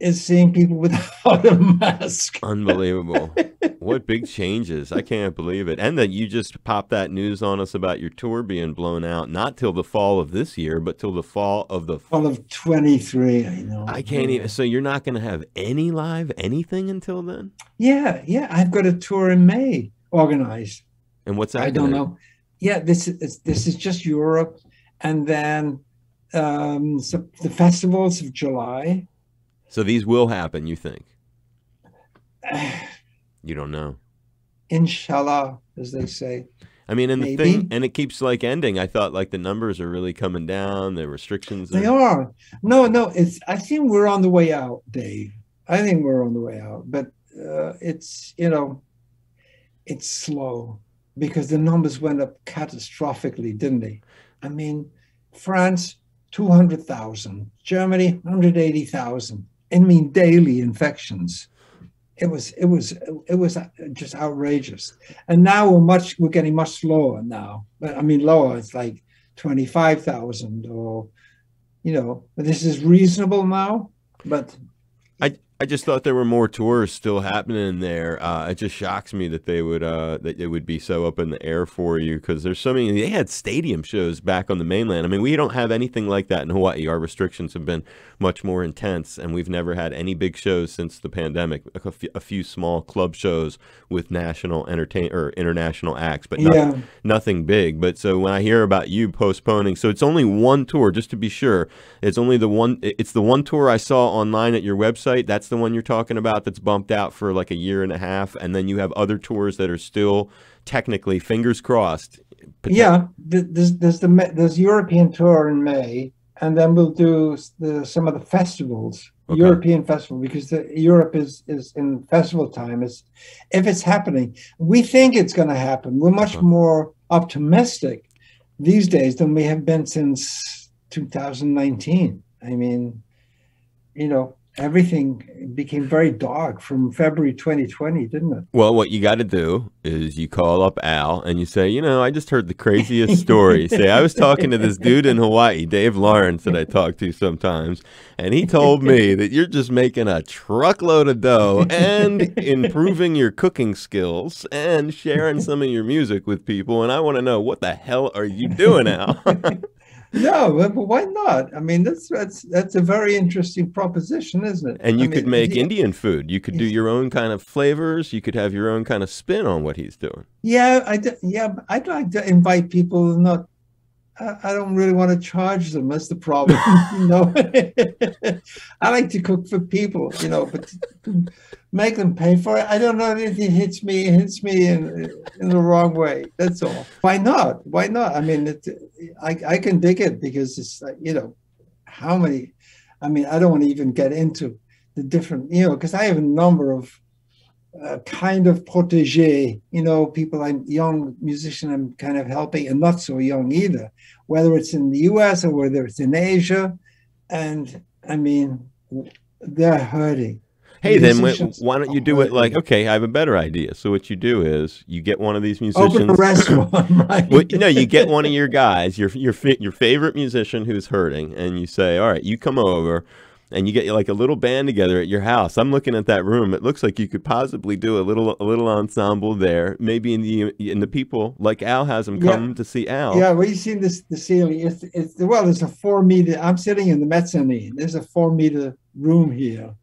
[SPEAKER 1] is seeing people without a mask.
[SPEAKER 2] Unbelievable. what big changes. I can't believe it. And that you just popped that news on us about your tour being blown out, not till the fall of this year, but till the fall of the
[SPEAKER 1] fall of 23. I know.
[SPEAKER 2] I can't even. So you're not going to have any live anything until then?
[SPEAKER 1] Yeah. Yeah. I've got a tour in May organized.
[SPEAKER 2] And what's that?
[SPEAKER 1] I don't know. Yeah. This is, this is just Europe. And then um, so the festivals of July
[SPEAKER 2] so these will happen, you think? you don't know.
[SPEAKER 1] Inshallah, as they say.
[SPEAKER 2] I mean, and Maybe. the thing, and it keeps like ending. I thought like the numbers are really coming down. The restrictions.
[SPEAKER 1] Are... They are. No, no. It's. I think we're on the way out, Dave. I think we're on the way out, but uh, it's you know, it's slow because the numbers went up catastrophically, didn't they? I mean, France, two hundred thousand. Germany, hundred eighty thousand. I mean, daily infections. It was it was it was just outrageous. And now we're much we're getting much lower now. But I mean, lower. It's like twenty five thousand or you know. This is reasonable now. But
[SPEAKER 2] I just thought there were more tours still happening there. Uh, it just shocks me that they would uh, that it would be so up in the air for you because there's so many. They had stadium shows back on the mainland. I mean, we don't have anything like that in Hawaii. Our restrictions have been much more intense, and we've never had any big shows since the pandemic. A few, a few small club shows with national entertain or international acts, but nothing, yeah. nothing big. But so when I hear about you postponing, so it's only one tour, just to be sure. It's only the one. It's the one tour I saw online at your website. That's the one you're talking about that's bumped out for like a year and a half, and then you have other tours that are still technically, fingers crossed.
[SPEAKER 1] Yeah, there's there's the there's European tour in May, and then we'll do the, some of the festivals, okay. European festival, because the, Europe is is in festival time. Is if it's happening, we think it's going to happen. We're much okay. more optimistic these days than we have been since 2019. I mean, you know, everything became very dark from February 2020, didn't it?
[SPEAKER 2] Well, what you got to do is you call up Al and you say, you know, I just heard the craziest story. say, I was talking to this dude in Hawaii, Dave Lawrence, that I talk to sometimes, and he told me that you're just making a truckload of dough and improving your cooking skills and sharing some of your music with people. And I want to know what the hell are you doing, Al?
[SPEAKER 1] no, but why not? I mean, that's that's that's a very interesting proposition, isn't it?
[SPEAKER 2] And you
[SPEAKER 1] I
[SPEAKER 2] could
[SPEAKER 1] mean,
[SPEAKER 2] make Indian food. You could do your own kind of flavors. You could have your own kind of spin on what he's doing.
[SPEAKER 1] Yeah, I yeah, I'd like to invite people. Not, I, I don't really want to charge them. That's the problem. you know, I like to cook for people. You know, but make them pay for it. I don't know if it hits me, it hits me in in the wrong way. That's all. Why not? Why not? I mean, it, I I can dig it because it's like you know, how many? I mean, I don't want to even get into the different you know because I have a number of uh, kind of protege, you know, people I'm young musician I'm kind of helping and not so young either, whether it's in the US or whether it's in Asia. And I mean, they're hurting
[SPEAKER 2] Hey, then why don't you do it like? Okay, I have a better idea. So what you do is you get one of these musicians.
[SPEAKER 1] Open a restaurant, right?
[SPEAKER 2] well, no, you get one of your guys, your your your favorite musician who's hurting, and you say, "All right, you come over." and you get like a little band together at your house. I'm looking at that room. It looks like you could possibly do a little a little ensemble there. Maybe in the in the people like Al has them come yeah. to see Al.
[SPEAKER 1] Yeah, we've seen this the ceiling. It's, it's well, there's a four meter. I'm sitting in the mezzanine. There's a four meter room here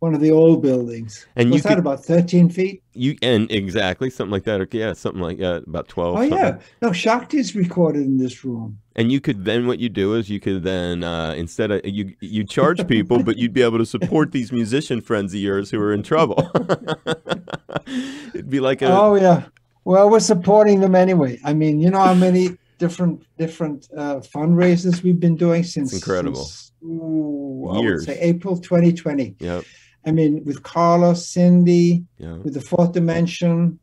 [SPEAKER 1] one of the old buildings. And was you that could, about thirteen feet?
[SPEAKER 2] You and exactly something like that. Or yeah, something like that, about twelve.
[SPEAKER 1] Oh yeah, no, Shakti's recorded in this room.
[SPEAKER 2] And you could then what you do is you could then uh, instead of you you charge people, but you'd be able to support these musician friends of yours who are in trouble. It'd be like a
[SPEAKER 1] oh yeah. Well, we're supporting them anyway. I mean, you know how many different different uh, fundraisers we've been doing since
[SPEAKER 2] it's incredible
[SPEAKER 1] since, ooh, years. say April 2020.
[SPEAKER 2] Yep.
[SPEAKER 1] I mean, with Carlos, Cindy, yeah. with the Fourth Dimension,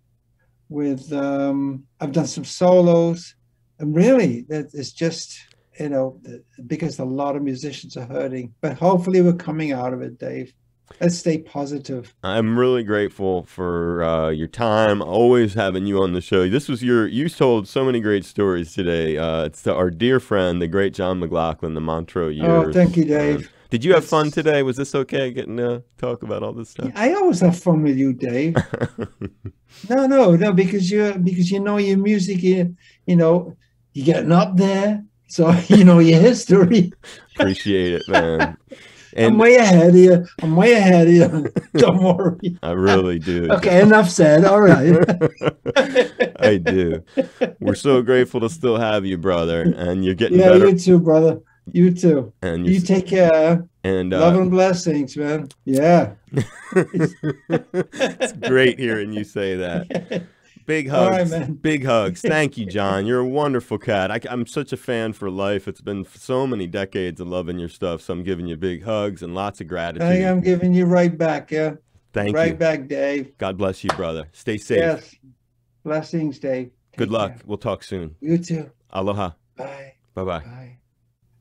[SPEAKER 1] with um, I've done some solos, and really, that is just you know because a lot of musicians are hurting. But hopefully, we're coming out of it, Dave. Let's stay positive.
[SPEAKER 2] I'm really grateful for uh, your time. Always having you on the show. This was your. You told so many great stories today. Uh, it's to our dear friend, the great John McLaughlin, the Montreux years.
[SPEAKER 1] Oh, thank you, Dave.
[SPEAKER 2] Did you have fun today? Was this okay getting to talk about all this stuff?
[SPEAKER 1] I always have fun with you, Dave. no, no, no, because you because you know your music, you, you know, you're getting up there, so you know your history.
[SPEAKER 2] Appreciate it, man.
[SPEAKER 1] And I'm way ahead of you. I'm way ahead of you. Don't worry.
[SPEAKER 2] I really do.
[SPEAKER 1] okay, enough said. All right.
[SPEAKER 2] I do. We're so grateful to still have you, brother. And you're getting
[SPEAKER 1] yeah,
[SPEAKER 2] better.
[SPEAKER 1] you too, brother. You too. And you take care. And uh, love and blessings, man. Yeah.
[SPEAKER 2] it's great hearing you say that. Big hugs. Right, big hugs. Thank you, John. You're a wonderful cat. I, am such a fan for life. It's been so many decades of loving your stuff. So I'm giving you big hugs and lots of gratitude. I
[SPEAKER 1] am giving you right back. Yeah.
[SPEAKER 2] Thank
[SPEAKER 1] right
[SPEAKER 2] you.
[SPEAKER 1] Right back, Dave.
[SPEAKER 2] God bless you, brother. Stay safe.
[SPEAKER 1] Yes. Blessings, Dave.
[SPEAKER 2] Take Good luck. Care. We'll talk soon.
[SPEAKER 1] You too.
[SPEAKER 2] Aloha.
[SPEAKER 1] Bye.
[SPEAKER 2] Bye-bye.
[SPEAKER 1] Bye.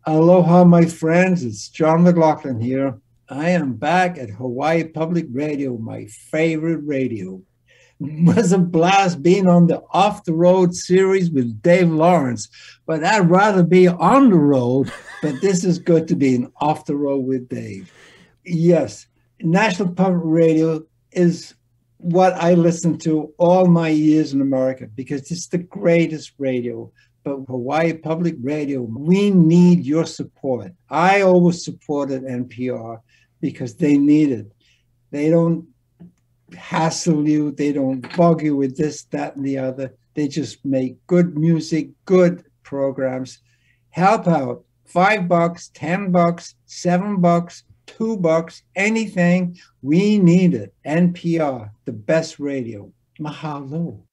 [SPEAKER 1] Aloha, my friends. It's John McLaughlin here. I am back at Hawaii Public Radio, my favorite radio. It was a blast being on the Off the Road series with Dave Lawrence, but I'd rather be on the road. But this is good to be in Off the Road with Dave. Yes, National Public Radio is what I listen to all my years in America because it's the greatest radio Hawaii Public Radio, we need your support. I always supported NPR because they need it. They don't hassle you, they don't bug you with this, that, and the other. They just make good music, good programs. Help out. Five bucks, 10 bucks, seven bucks, two bucks, anything. We need it. NPR, the best radio. Mahalo.